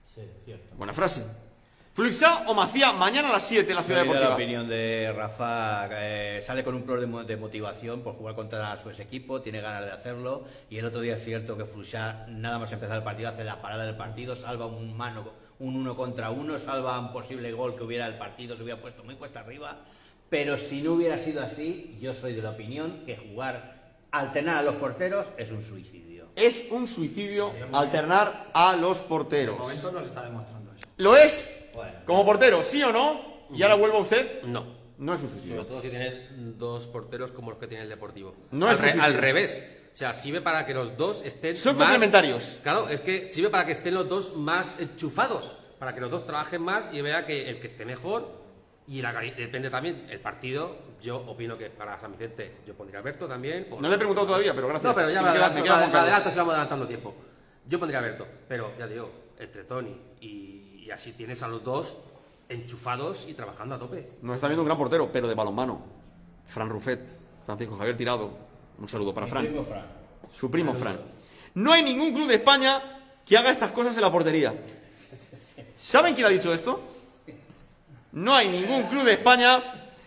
Sí, cierto. Buena frase. Fluxá o Macía mañana a las 7 en la Ciudad Soy de la Deportiva. opinión de Rafa, eh, sale con un problema de motivación por jugar contra su ex equipo, tiene ganas de hacerlo y el otro día es cierto que Fluxá nada más empezar el partido hace la parada del partido, salva un mano, un uno contra uno, salva un posible gol que hubiera el partido, se hubiera puesto muy cuesta arriba, pero si no hubiera sido así, yo soy de la opinión que jugar, alternar a los porteros es un suicidio. Es un suicidio alternar a los De porteros. momento nos está demostrando eso. ¿Lo es? Bueno. Como portero, ¿sí o no? Y ahora vuelvo a usted. No. No es un Sobre suicidio. todo si tienes dos porteros como los que tiene el Deportivo. No al, es re- al revés. O sea, sirve para que los dos estén Son más- complementarios. Claro, es que sirve para que estén los dos más enchufados, para que los dos trabajen más y vea que el que esté mejor y la depende también el partido. Yo opino que para San Vicente yo pondría a Alberto también. por- No le he preguntado todavía, pero gracias. No, pero ya me, me adelanto, queda me adelanto, se vamos adelantando tiempo. Yo pondría a Alberto, pero ya digo, entre Tony y, y así tienes a los dos enchufados y trabajando a tope. Nos está viendo un gran portero, pero de balonmano. Fran Rufet, Francisco Javier Tirado. Un saludo para Mi Fran. primo Fran. Su primo Fran. No hay ningún club de España que haga estas cosas en la portería. ¿Saben quién ha dicho esto? No hay ningún club de España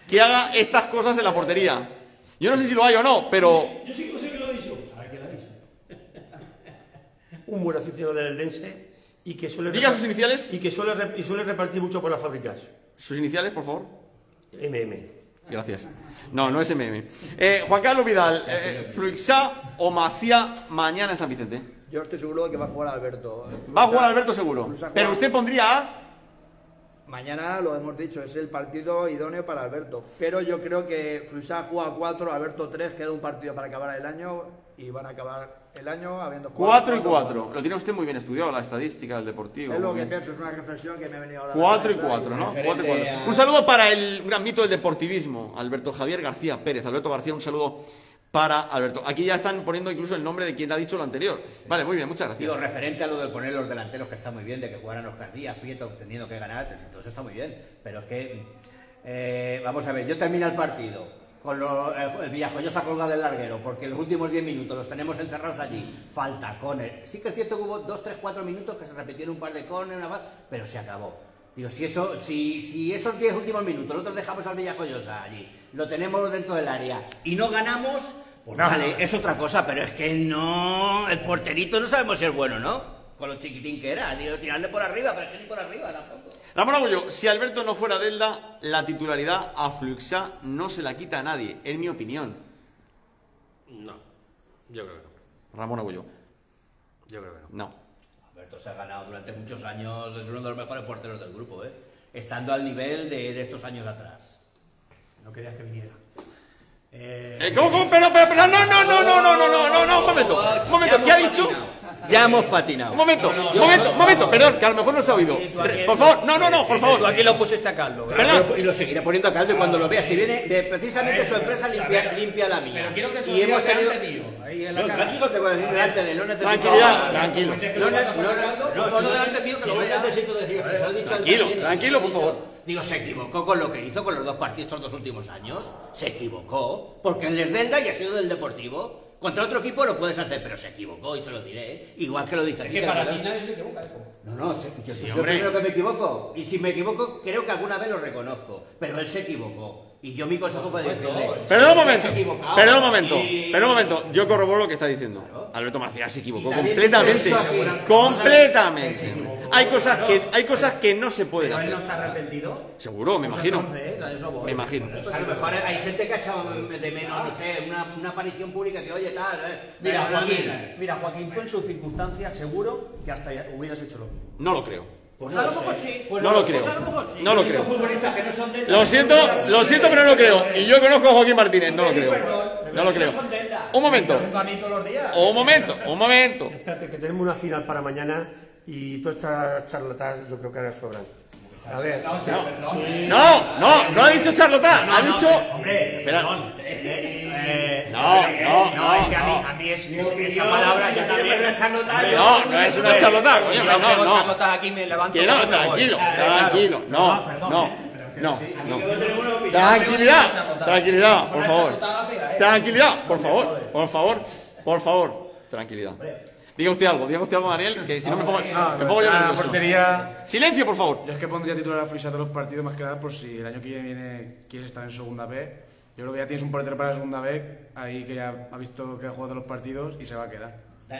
que haga estas cosas en la portería. Yo no sé si lo hay o no, pero Yo sí que sé que lo ha dicho. Un buen aficionado del Eldense y que suele Diga sus iniciales. y que suele, y suele repartir mucho por las fábricas. sus iniciales, por favor. MM. Gracias. No, no es MM. Eh, Juan Carlos Vidal, eh, Fluixá o Macía mañana en San Vicente. Yo estoy seguro de que va a jugar Alberto. Va a jugar Alberto seguro. Pero usted pondría a... Mañana lo hemos dicho, es el partido idóneo para Alberto. Pero yo creo que Fluxá juega 4, Alberto 3, queda un partido para acabar el año y van a acabar el año habiendo jugado 4 y cuatro 4. Lo tiene usted muy bien estudiado, la estadística del deportivo. Es lo que pienso, es una reflexión que me ha venido ahora. 4 y a la cabeza 4, ¿no? Referente 4 y 4. a- Un saludo para el gran mito del deportivismo, Alberto Javier García Pérez. Alberto García, un saludo para Alberto. Aquí ya están poniendo incluso el nombre de quien ha dicho lo anterior. Vale, muy bien, muchas gracias. Digo, referente a lo de poner los delanteros, que está muy bien, de que jugaran Oscar Díaz, Prieto, teniendo que ganar, pues, todo eso está muy bien. Pero es que, eh, vamos a ver, yo termino el partido con lo- el, Villajoyosa colgado del larguero, porque los últimos 10 minutos los tenemos encerrados allí. Falta córner. Sí que es cierto que hubo 2, 3, 4 minutos que se repitieron un par de córner, una pero se acabó. Digo, si, eso, si, si esos 10 últimos minutos nosotros dejamos al Villajoyosa allí, lo tenemos dentro del área y no ganamos, pues vale, es otra cosa, pero es que no, el porterito no sabemos si es bueno, ¿no? Con lo chiquitín que era, digo, tirarle por arriba, pero es que ni por arriba tampoco. Ramón Agullo, si Alberto no fuera Delda, la titularidad a Fluxá no se la quita a nadie, en mi opinión. No, yo creo que no. Ramón Agullo, Yo creo que no. no. Alberto se ha ganado durante muchos años, es uno de los mejores porteros del grupo, ¿eh? estando al nivel de, de estos años atrás. No querías que viniera. Eh, Eh, ¿Cómo, cómo? Pero, pero, pero, no, no, no, no, no, no, no, no, no, un momento, un momento, ¿qué ha dicho? Ya hemos patinado. Un momento, un momento, un momento, perdón, que a lo mejor no se ha oído. Por favor, no, no, no, por Tú favor. aquí lo pusiste a caldo. Perdón. Y lo seguiré poniendo a caldo y cuando lo veas. Si viene, de- precisamente su empresa limpia, limpia la mía. Pero quiero que se y lo hemos tenido. delante mío, ahí en la No, tranquilo, te voy a decir delante de él. No necesito. Tranquilidad, tranquilo. No, no, no, no, delante mío, que lo necesito decir. Se lo he dicho Tranquilo, tranquilo, por favor. Digo, se equivocó con lo que hizo con los dos partidos estos dos últimos años. Se equivocó. Porque él es Delda y ha sido del Deportivo. Contra otro equipo lo puedes hacer, pero se equivocó y se lo diré. ¿eh? Igual que lo dije aquí. Que para ti nadie se equivoca, hijo. No, no, se- yo soy el primero que me equivoco. Y si me equivoco, creo que alguna vez lo reconozco. Pero él se equivocó. Y yo mi consejo puede decirle. Perdón un "Se momento, ha equivocado". perdón un momento, Y- un momento. Yo corroboro lo que está diciendo. Alberto Macías se equivocó completamente. Completamente. Hay cosas que, hay cosas que no se pueden ¿Pero él no hacer. está arrepentido? Seguro, me imagino. Entonces, a eso voy. Me imagino. Pues a lo mejor hay gente que ha echado de menos, no sé, una, una aparición pública que, oye, tal. eh, Mira, Joaquín, eh, mira, Joaquín, tú en sus circunstancias seguro que hasta ya hubieras hecho lo mismo. No lo creo. Pues a lo mejor sí. Pues No lo pues creo. a lo mejor sí. No lo creo. futbolistas que no son de Lo siento, lo siento, pero no lo creo. Y yo conozco a Joaquín Martínez, no lo creo. No lo creo. Un momento, un momento, un momento. Espérate, que tenemos una final para mañana y todas estas charlatanas yo creo que ahora sobran. A ver, No, no, no ha dicho charlatán, ha dicho. Hombre, Espera. perdón. Eh, No, no, no, es que a mí, no. a mí es, es- esa palabra yo también. No, no es una charlatán, coño, no, no, no. charlota aquí me levanto. Que no, tranquilo, tranquilo. No, Ah, perdón, no, eh, no, no. Tranquilidad, tranquilidad, por favor. Tranquilidad, por favor, por favor, por favor. Tranquilidad. Diga usted algo, diga usted algo, Daniel, que si no me pongo, No, me pongo yo a la nervioso. portería. Silencio, por favor. Yo es que pondría titular a Fruisa todos los partidos, más que nada por si el año que viene quiere estar en segunda B. Yo creo que ya tienes un portero para la segunda B, ahí que ya ha visto que ha jugado todos los partidos y se va a quedar.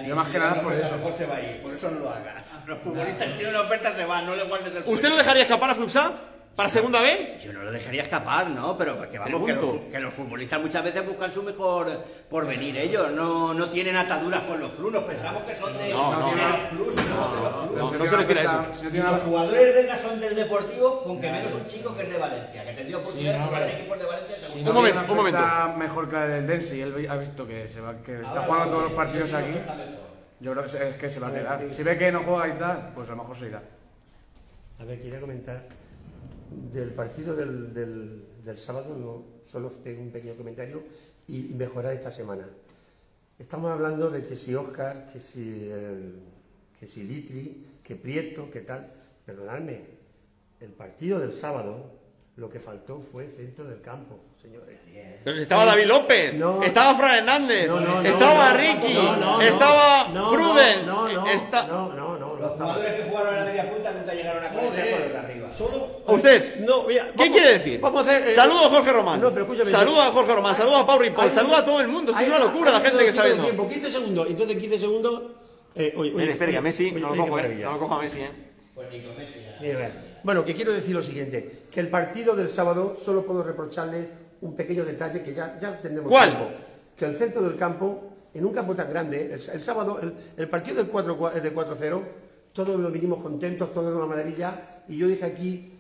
Yo más que nada por eso. mejor se va a ir, por eso no lo hagas. Los futbolistas que tienen una oferta se van, no le guardes el ¿Usted lo dejaría escapar a Fluxá? ¿Para segunda B? Yo no lo dejaría escapar, ¿no? Pero que vamos, que los, que los futbolistas muchas veces buscan su mejor porvenir ellos, no, no tienen ataduras con los clubes, nos pensamos que son de, No, no, de no. los clubes, no son de los clubes. No, no se refiere a eso. Si no Y los jugadores del son del Deportivo, con que menos un chico que es de Valencia, que tendría oportunidad de jugar en equipos de Valencia. si seguro. Un no momento, un momento. mejor que la del Dense y él ha visto que, se va, que está jugando todos los partidos aquí, yo creo que se, que se va a quedar. Si ve que no juega y tal, pues a lo mejor se irá. a ver, quería comentar del partido del, del, del sábado, no, solo tengo un pequeño comentario y, y mejorar esta semana. Estamos hablando de que si Oscar, que si, el- que si Litri, que Prieto, que tal. Perdonadme, el partido del sábado lo que faltó fue centro del campo, señores. Pero estaba David López, No. estaba Fran Hernández, No, no, no, estaba no, Ricky, no, no, no, estaba no, Pruden, No, no, está- no, no, no, no, Los estaba. jugadores que jugaron a la media punta nunca llegaron a conectar con los de arriba. Usted, No, mira, ¿qué vamos- quiere decir? Vamos a hacer. eh, Saludos a Jorge Román. No, pero escúchame. Saludos a Jorge Román, saludos a Pau Ripoll, Hay- saludos a todo el mundo. Esto es hay- una locura la hay gente que está viendo. tiempo, 15 segundos. Entonces, 15 segundos. Eh, oye, oye, Mire, espere, que a Messi oye, no lo cojo, eh. No lo cojo a Messi, eh. Mira. Bueno, que quiero decir lo siguiente: que el partido del sábado solo puedo reprocharle un pequeño detalle que ya, ya tendremos ¿Cuál? tiempo. Que el centro del campo, en un campo tan grande, el, el sábado, el, el partido del 4 el de 4-0, todos lo vinimos contentos, todo era una maravilla. Y yo dije aquí.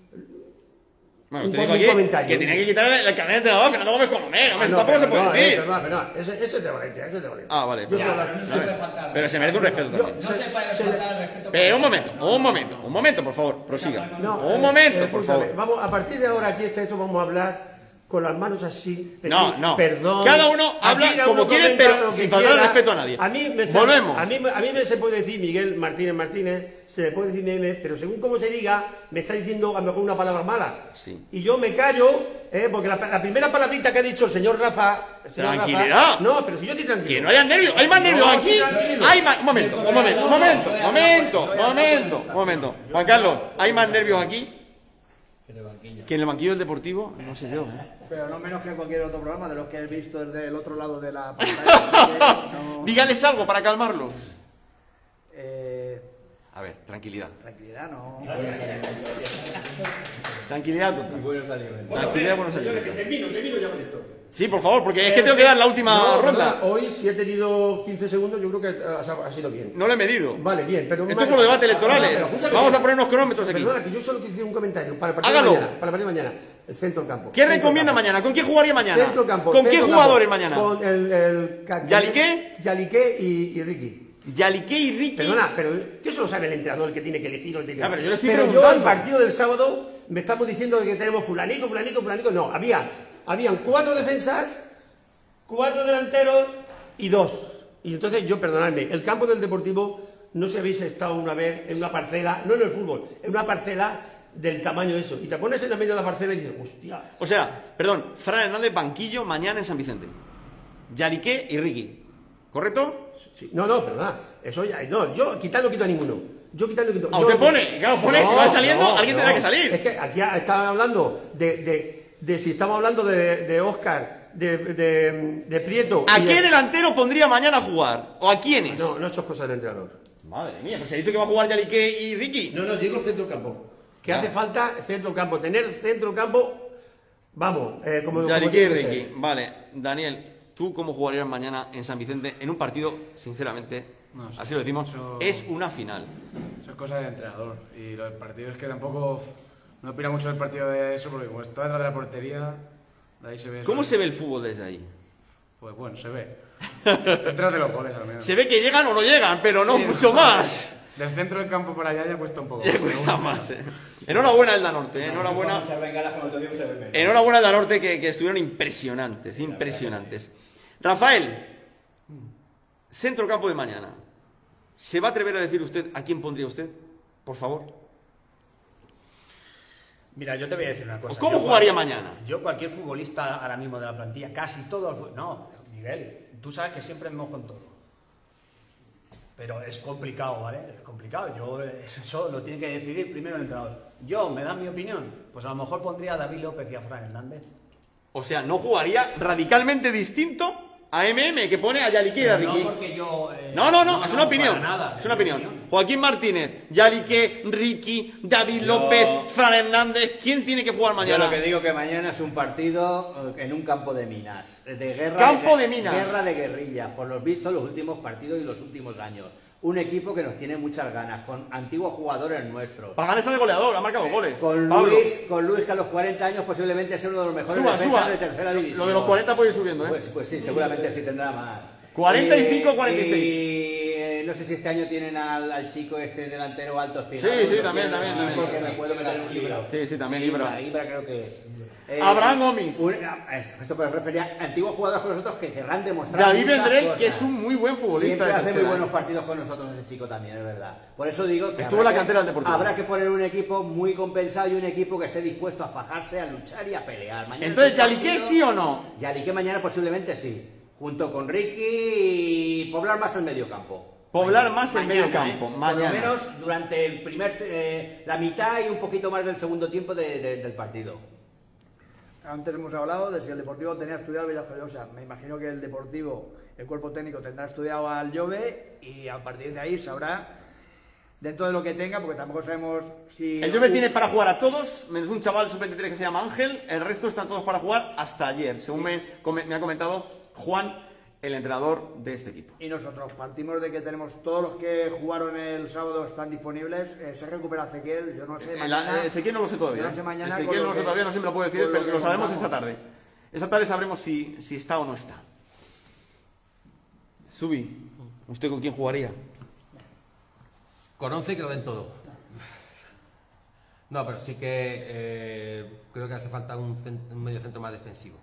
Bueno, Un dijo buen aquí comentario. que tenía que quitarle el carnet de entrenador, Fernando Gómez Colomé. Hombre, Ah, no, tampoco se puede perdón, eh, decir. perdón, perdón. Ese, ese es de Valencia, ese es de Valencia. Ah, vale. Yo Ya, te hablo- Pero se merece un respeto también. se- No se puede se- faltar el respeto. Pero un momento, un momento, un momento, por favor, prosiga. No, un eh, momento, eh, por favor. Vamos, a partir de ahora aquí está hecho, vamos a hablar con las manos así. pedir No, no. Perdón. Cada uno habla cada como uno quiere, pero sin faltar respeto a nadie. A mí me, Volvemos. A mí, a mí me se puede decir Miguel Martínez Martínez, se le puede decir meme, pero según cómo se diga, me está diciendo a lo mejor una palabra mala. Sí. Y yo me callo, eh, porque la, la primera palabrita que ha dicho el señor Rafa. el señor Tranquilidad. Rafa- no, pero si yo estoy tranquilo. Que no haya nervios, hay más nervios No, aquí. tranquilo. Hay más. Un momento, un momento, un momento, un momento, un momento, un momento. Juan Carlos, hay más nervios aquí que en el banquillo del Deportivo. No sé yo. ¿eh? Pero no menos que en cualquier otro programa de los que he visto desde el otro lado de la pantalla. No, Dígales algo para calmarlos. eh, A ver, tranquilidad. tranquilidad, no. Tranquilidad total. Tranquilidad, buenos años. Termino, termino ya con esto. Sí, por favor, porque es que tengo que dar la última No, ronda. hoy si he tenido 15 segundos, yo creo que ha, ha sido bien. No lo he medido. Vale, bien, pero... Esto es por los debates electorales. No, pero escúchame. Vamos a poner unos cronómetros aquí. Perdona, que yo solo quise decir un comentario. Para el partido Hágalo. de mañana. Para el partido de mañana. El centro del campo. ¿Qué Centro recomienda campo. mañana? ¿Con quién jugaría mañana? Centro campo. ¿Con qué jugadores campo. mañana? Con el... el ¿Yaliqué? Yaliqué y, y Ricky. Yaliqué y Ricky. Perdona, pero eso lo sabe el entrenador que tiene que elegir o el Ah, pero yo estoy Pero yo al partido del sábado me estamos diciendo que tenemos fulanito, fulanito, fulanito. No, había, habían cuatro defensas, cuatro delanteros y dos. Y entonces yo, perdonadme, el campo del Deportivo, no si habéis estado una vez en una parcela, no en el fútbol, en una parcela del tamaño de eso. Y te pones en la medio de la parcela y dices, hostia. O sea, perdón, Fran Hernández banquillo mañana en San Vicente. Yaliqué y Ricky. ¿Correcto? Sí, No, no, perdona, eso ya, no, yo quitar no quito a ninguno. Yo quitar no quito. Ah, yo- usted pone, claro, pone, si va saliendo, alguien tendrá que salir. Es que aquí estaba hablando de, de, de si estamos hablando de, de Oscar, de, Prieto. ¿A qué de- delantero pondría mañana a jugar? ¿O a quiénes? No, no he hecho cosas del entrenador. Madre mía, pues se ha dicho que va a jugar Yaliqué y Ricky. No, no, digo centro campo. Que Ah. hace falta centro campo. Tener centro campo, vamos, eh, como, como Yaliqué y tiene que ser. Ricky. Vale, Daniel, ¿tú cómo jugarías mañana en San Vicente en un partido, sinceramente, No, sí, así lo decimos, eso- es una final? Eso es cosa del entrenador. Y los partidos que tampoco no opina mucho del partido de eso, porque como está detrás de la portería, de ahí se ve. ¿Cómo se ve el fútbol desde ahí? Pues bueno, se ve. Detrás de los goles al menos. Se ve que llegan o no llegan, pero no Sí, mucho más. Del centro del campo para allá ya cuesta un poco. Ya cuesta más. eh. Enhorabuena, Elda Norte. eh, Enhorabuena. Enhorabuena, Elda Norte, que, que estuvieron impresionantes. Impresionantes. Rafael, centro campo de mañana. ¿Se va a atrever a decir usted a quién pondría usted? Por favor. Mira, yo te voy a decir una cosa. ¿Cómo Yo jugaría mañana? Yo cualquier futbolista ahora mismo de la plantilla, casi todos... No, Miguel, tú sabes que siempre me mojo en todo. Pero es complicado, ¿vale? Es complicado. Yo, eh, eso lo tiene que decidir primero el entrenador. Yo, ¿me das mi opinión? Pues a lo mejor pondría a David López y a Fran Hernández. O sea, no jugaría radicalmente distinto a MM, que pone a Yaliqué y a Pero Ricky. no porque yo... eh, No, no, no, es una opinión. nada, es una opinión. Joaquín Martínez, Yaliqué, Ricky, David Yo- López, Fran Hernández. ¿Quién tiene que jugar Yo mañana? lo que digo que mañana es un partido eh, en un campo de minas, de guerra, Campo de, de minas. guerra de guerrilla, por los vistos los últimos partidos y los últimos años. Un equipo que nos tiene muchas ganas, con antiguos jugadores nuestros. Pagán está de goleador, ha marcado goles. Con Pablo, Luis, con Luis que a los 40 años posiblemente es uno de los mejores suba, suba. de tercera división. Lo de los 40 puede ir subiendo, ¿eh? Pues, pues sí, seguramente sí tendrá más. 45, Eh, 46. Y eh, no sé si este año tienen al, al chico este delantero alto espigado. Sí, sí, también, tienen, también, Porque también. me puedo meter en un libro. Sí, sí, también, Ibra. Ibra. Ibra creo que es. Eh, Abraham Gomis. un- ah, es- esto me refería a antiguos jugadores con nosotros que querrán demostrar. David cosas. que es un muy buen futbolista. Siempre de hace muy buenos partidos con nosotros ese chico también, es verdad. Por eso digo que Estuvo habrá en la que- cantera del Deportivo. Habrá que poner un equipo muy compensado y un equipo que esté dispuesto a fajarse, a luchar y a pelear. Mañana Entonces, ¿Yaliqué sí o no? Yaliqué mañana posiblemente sí. Junto con Ricky y poblar más el medio campo. Poblar más el medio campo, ¿eh? mañana. Por lo menos durante el primer, eh, la mitad y un poquito más del segundo tiempo de- de- del partido. Antes hemos hablado de si el Deportivo tenía estudiado al Villajoyosa. Me imagino que el Deportivo, el cuerpo técnico, tendrá estudiado al Jove y a partir de ahí sabrá, dentro de lo que tenga, porque tampoco sabemos si... El Juve tiene para jugar a todos, menos un chaval sub-23 que se llama Ángel. El resto están todos para jugar hasta ayer, según me, me ha comentado Juan, el entrenador de este equipo. Y nosotros partimos de que tenemos todos los que jugaron el sábado están disponibles. Eh, se recupera Ezequiel, yo no sé. Eh, mañana- eh, Ezequiel no lo sé todavía. no sé ¿eh? mañana Ezequiel no lo sé todavía, no sé si me lo puedo decir, pero lo contamos. esta tarde. Esta tarde sabremos si, si está o no está. Zubi, ¿usted con quién jugaría? Con 11 que lo den todo. No, pero sí que eh, creo que hace falta un, un medio centro más defensivo.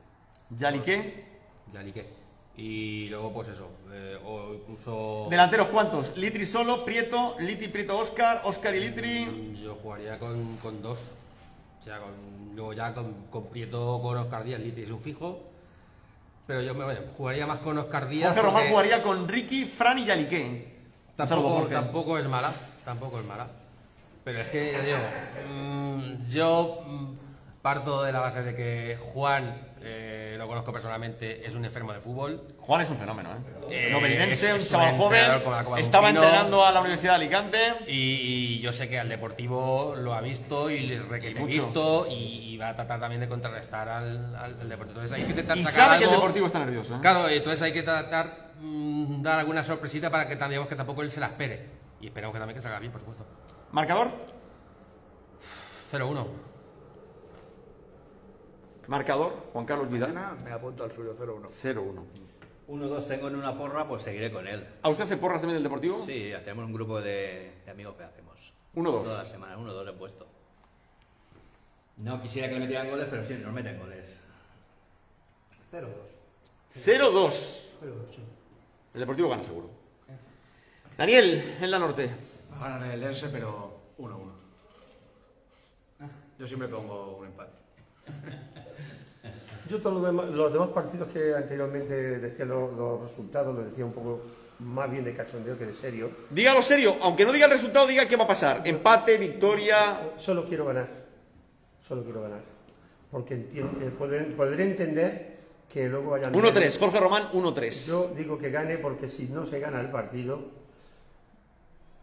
¿Yaliqué? Ya. Y luego, pues eso. eh, o incluso. ¿Delanteros cuántos? ¿Litri solo? ¿Prieto? ¿Liti, Prieto, Oscar? ¿Oscar y Litri? Mm, Yo jugaría con, con dos. O sea, con, luego ya con, con Prieto con Oscar Díaz, Litri es un fijo. Pero yo me jugaría más con Oscar Díaz. Jorge Román jugaría con Ricky, Fran y Yaliqué. Tampoco, tampoco es mala. Tampoco es mala. Pero es que, ya digo, mm, yo mm, Parto de la base de que Juan, eh, lo conozco personalmente, es un enfermo de fútbol. Juan es un fenómeno, ¿eh? Eh, Novelinense, un chaval joven, estaba pino. entrenando a la Universidad de Alicante. Y, y yo sé que al Deportivo lo ha visto y le Mucho. visto y, y va a tratar también de contrarrestar al, al- al Deportivo. Entonces hay que intentar Y sacar sabe que el algo- Deportivo está nervioso, ¿eh? Claro, entonces hay que tratar mm, dar alguna sorpresita para que también que tampoco él se la espere. Y esperamos que también que salga bien, por supuesto. ¿Marcador? 0-1. Marcador, Juan Carlos Vidal. Mañana me apunto al suyo 0-1. 0-1. 1-2 tengo en una porra, pues seguiré con él. ¿A usted hace porras también del Deportivo? Sí, ya tenemos un grupo de, de amigos que hacemos. 1-2. Todas las semanas, 1-2 he puesto. No quisiera que le metieran goles, pero sí, nos meten goles. 0-2. 0-2. 0-2, sí. El Deportivo gana seguro. Daniel, en la norte. Va a ganar el Dense, pero 1-1. Yo siempre pongo un empate. Yo todos los demás, los demás partidos que anteriormente decía los, los resultados, los decía un poco más bien de cachondeo que de serio. Dígalo serio, aunque no diga el resultado, diga qué va a pasar. Empate, victoria. Solo quiero ganar. Solo quiero ganar. Porque eh, podré, podré entender que luego vayan... 1-3, Jorge Román, 1-3. Yo digo que gane porque si no se gana el partido,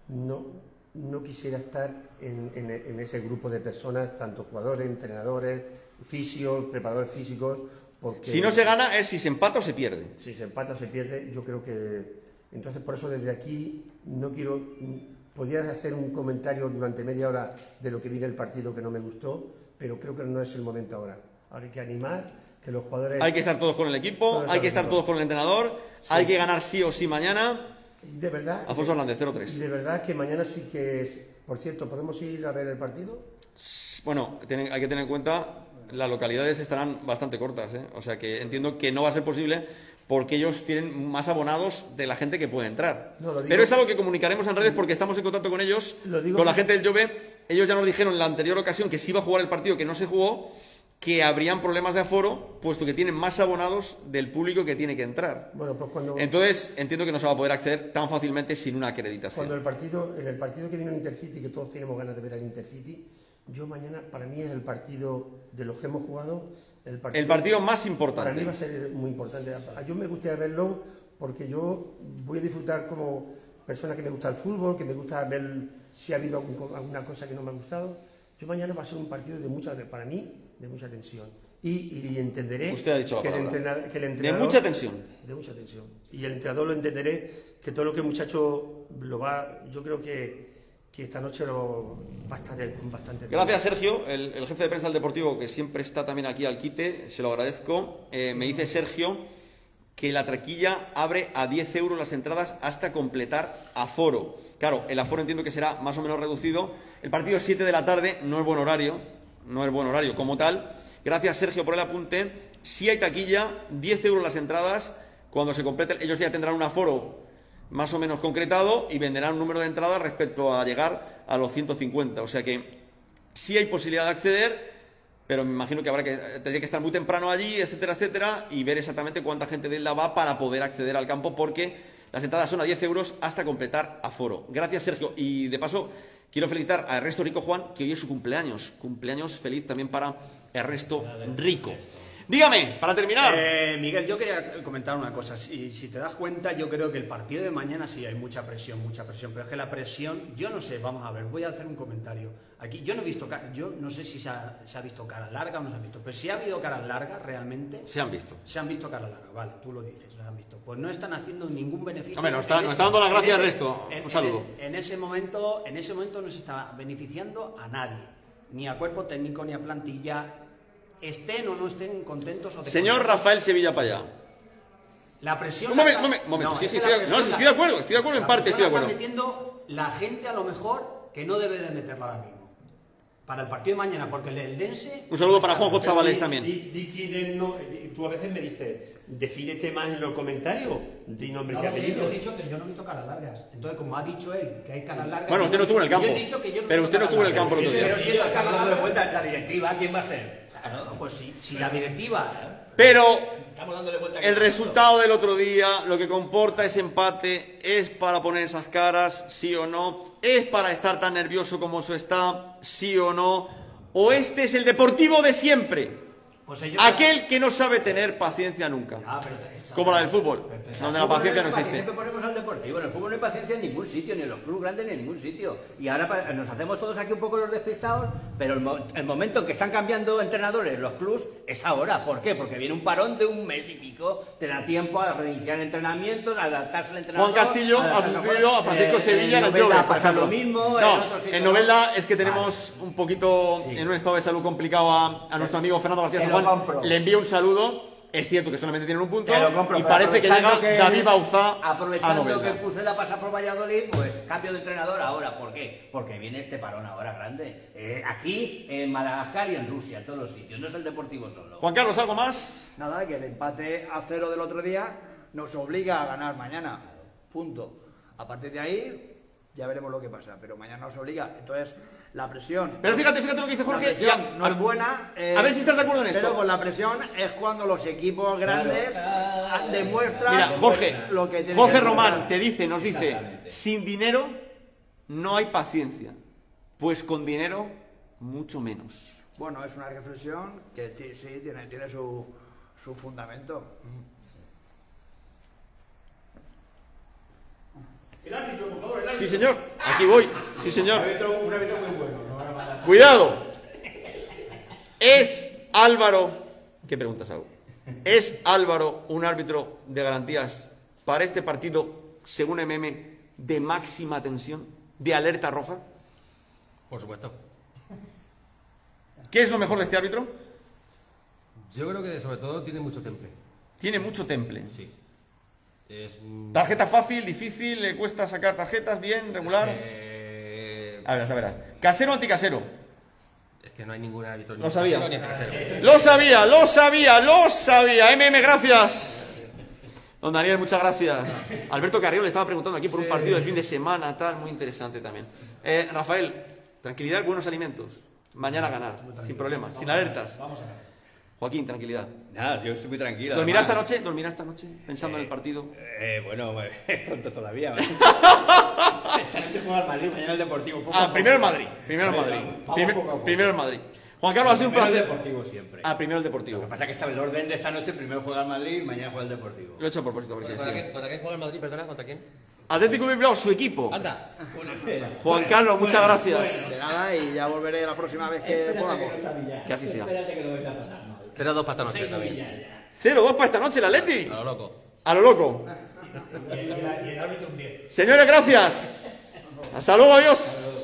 no, no quisiera estar en, en- en ese grupo de personas, tanto jugadores, entrenadores, fisios, preparadores físicos, porque Si no se gana es si se empata o se pierde. si se empata o se pierde, yo creo que... Entonces por eso desde aquí no quiero... Podría hacer un comentario durante media hora de lo que viene el partido que no me gustó, pero creo que no es el momento ahora. Ahora hay que animar, que los jugadores... Hay que estar todos con el equipo, hay que estar todos con el entrenador, hay que ganar sí o sí mañana. De verdad... Alfonso Hernández, Y 0-3. de verdad que mañana sí que es... Por cierto, ¿podemos ir a ver el partido? Bueno, tienen- hay que tener en cuenta, las localidades estarán bastante cortas, ¿eh? o sea que entiendo que no va a ser posible porque ellos tienen más abonados de la gente que puede entrar. No, Pero es algo que comunicaremos en redes porque estamos en contacto con ellos, con la gente del Jove. Ellos ya nos dijeron en la anterior ocasión que se iba a jugar el partido que no se jugó, que habrían problemas de aforo, puesto que tienen más abonados del público que tiene que entrar. Bueno, pues cuando... Entonces, entiendo que no se va a poder acceder tan fácilmente sin una acreditación. Cuando el partido, en el partido que vino el Intercity, que todos tenemos ganas de ver al Intercity, yo mañana, para mí es el partido de los que hemos jugado, el partido, El partido más para importante. mí va a ser muy importante. Yo me gustaría verlo porque yo voy a disfrutar como persona que me gusta el fútbol, que me gusta ver si ha habido alguna cosa que no me ha gustado. Yo mañana va a ser un partido de mucha, de- para mí, de mucha tensión. Y, y entenderé Usted ha dicho la que, el palabra. entrena- que el De entrenador... mucha tensión. De mucha tensión. Y el entrenador lo entenderé, que todo lo que el muchacho lo va, yo creo que, que esta noche lo va a estar él con bastante Gracias, Sergio, el, el jefe de prensa del Deportivo, que siempre está también aquí al quite, se lo agradezco. Eh, me dice Sergio que la traquilla abre a 10 euros las entradas hasta completar aforo. Claro, el aforo entiendo que será más o menos reducido. El partido es 7 de la tarde, no es buen horario, no es buen horario como tal. Gracias, Sergio, por el apunte. Si hay taquilla, 10 euros las entradas. Cuando se complete, ellos ya tendrán un aforo más o menos concretado y venderán un número de entradas respecto a llegar a los 150. O sea que sí hay posibilidad de acceder, pero me imagino que habrá que tendría que estar muy temprano allí, etcétera, etcétera, y ver exactamente cuánta gente de la va para poder acceder al campo, porque las entradas son a 10 euros hasta completar aforo. Gracias, Sergio. Y de paso, quiero felicitar a Ernesto Rico Juan, que hoy es su cumpleaños. Cumpleaños feliz también para Ernesto Rico. Dígame, para terminar. Eh, Miguel, yo quería comentar una cosa. Si, si te das cuenta, yo creo que el partido de mañana sí hay mucha presión, mucha presión. Pero es que la presión, yo no sé, vamos a ver, voy a hacer un comentario. Aquí, yo no he visto, yo no sé si se ha, se ha visto cara larga o no se ha visto, pero si ha habido caras largas realmente, Se han visto. se han visto caras largas, vale, tú lo dices, se han visto. Pues no están haciendo ningún beneficio. Hombre, nos está- ese- está dando las gracias, Ernesto. en- Un saludo. En, en ese momento, en ese momento no se está beneficiando a nadie, ni a cuerpo técnico, ni a plantilla, estén o no estén contentos o de Señor Rafael Sevilla Payá. la presión. Un la momento, un momento, momento. No, Sí, sí, estoy la de- no, sí, estoy la- de acuerdo, estoy de acuerdo en la parte, estoy de la acuerdo. está metiendo la gente a lo mejor que no debe de meterla ahora mismo. Para el partido de mañana, porque el Eldense. Un saludo para Juanjo Chavales también. Di, di quién no, di- tú a veces me dices, defínete más en los comentarios, di nombres y No, sí, yo he dicho que yo no he visto caras largas. Entonces, como ha dicho él, que hay caras largas. Bueno, usted no estuvo en el yo campo. he dicho que yo no Pero usted no estuvo en el campo el otro día. Pero si esas Está caras dando de vuelta la directiva, ¿quién va a ser? Claro, pues si, si la directiva. Pero Estamos dándole vuelta el resultado del otro día, lo que comporta ese empate, es para poner esas caras, sí o no, es para estar tan nervioso como eso está, sí o no, o este es el deportivo de siempre. Pues Aquel que no sabe tener paciencia nunca. Ah, pero Como la del fútbol, donde la paciencia no ¿Para qué existe. Siempre ponemos al deportivo. En el fútbol no hay paciencia en ningún sitio, ni en los clubes grandes, ni en ningún sitio. Y ahora nos hacemos todos aquí un poco los despistados, pero el, mo- el momento en que están cambiando entrenadores los clubes es ahora. ¿Por qué? Porque viene un parón de un mes y pico, te da tiempo a reiniciar entrenamientos, a adaptarse al entrenador. Juan Castillo ha sustituido a Francisco Eh, Sevilla en el Jove, pasa lo mismo, en No, otro sitio en no. Novelda es que tenemos un poquito en un estado de salud complicado a, a nuestro amigo Fernando García Juan. compro. Le envío un saludo. Es cierto que solamente tienen un punto. Compro, y parece que llega aprovechando David Bauzá a Aprovechando que Novelda. Pucela pasa por Valladolid, pues cambio de entrenador ahora. ¿Por qué? Porque viene este parón ahora grande. Eh, aquí, en Madagascar y en Rusia, en todos los sitios. No es el deportivo solo. Juan Carlos, ¿algo más? Nada, que el empate a cero del otro día nos obliga a ganar mañana. Punto. A partir de ahí ya veremos lo que pasa, pero mañana nos obliga. Entonces, la presión. Pero fíjate, fíjate lo que dice La Jorge. presión ya, no es buena. eh, a ver si estás de acuerdo en esto. Pero con la presión es cuando los equipos grandes demuestran Mira, Jorge, lo que tienen Jorge que Román te dice, nos dice, sin dinero no hay paciencia, pues con dinero mucho menos. Bueno, es una reflexión que sí tiene, tiene su, su fundamento. Sí, señor, aquí voy. Sí, señor. Un árbitro muy bueno, no van a matar. Cuidado. ¿Es Álvaro, qué preguntas hago? ¿Es Álvaro un árbitro de garantías para este partido, según MM, de máxima tensión, de alerta roja? Por supuesto. ¿Qué es lo mejor de este árbitro? Yo creo que sobre todo tiene mucho temple. Tiene mucho temple. Sí. Es, Tarjeta fácil, difícil, le cuesta sacar tarjetas, bien, regular. eh, A ver, a verás. ¿Casero o anticasero? es que no hay ningún árbitro. ni Lo sabía. ni. Lo sabía, lo sabía, lo sabía. MM, gracias. Don Daniel, muchas gracias. Alberto Carrillo le estaba preguntando aquí por un partido de fin de semana, tal, muy interesante también. Eh, Rafael, tranquilidad, buenos alimentos. Mañana ganar, sin problemas, sin alertas. Joaquín, tranquilidad. Nada, yo estoy muy tranquilo. ¿Dormirá esta noche? ¿Dormirá esta noche? Pensando en el partido. Eh, bueno, es pronto todavía. ¿vale? esta noche juega el Madrid, mañana el Deportivo. Poco Ah, poco. primero el Madrid. Primero el Madrid. Vamos Primer- poco a poco. Primero el Madrid. Juan Carlos, ha sido un Primero el placer. Deportivo siempre. Ah, primero el Lo Deportivo. que pasa es que está el orden de esta noche, primero juega el Madrid mañana juega el Deportivo. Lo he hecho a propósito. porque ¿Contra quién, contra quién juega el Madrid? Perdona, ¿contra quién? Atlético de Bilbao, su equipo. Anda. Juan Carlos, muchas gracias. De nada, y ya volveré la próxima vez que podamos. Que así sea. 0-2 para esta noche también. 0-2 para esta noche, el Atleti. A lo loco. A lo loco. Señores, gracias. Hasta luego, adiós.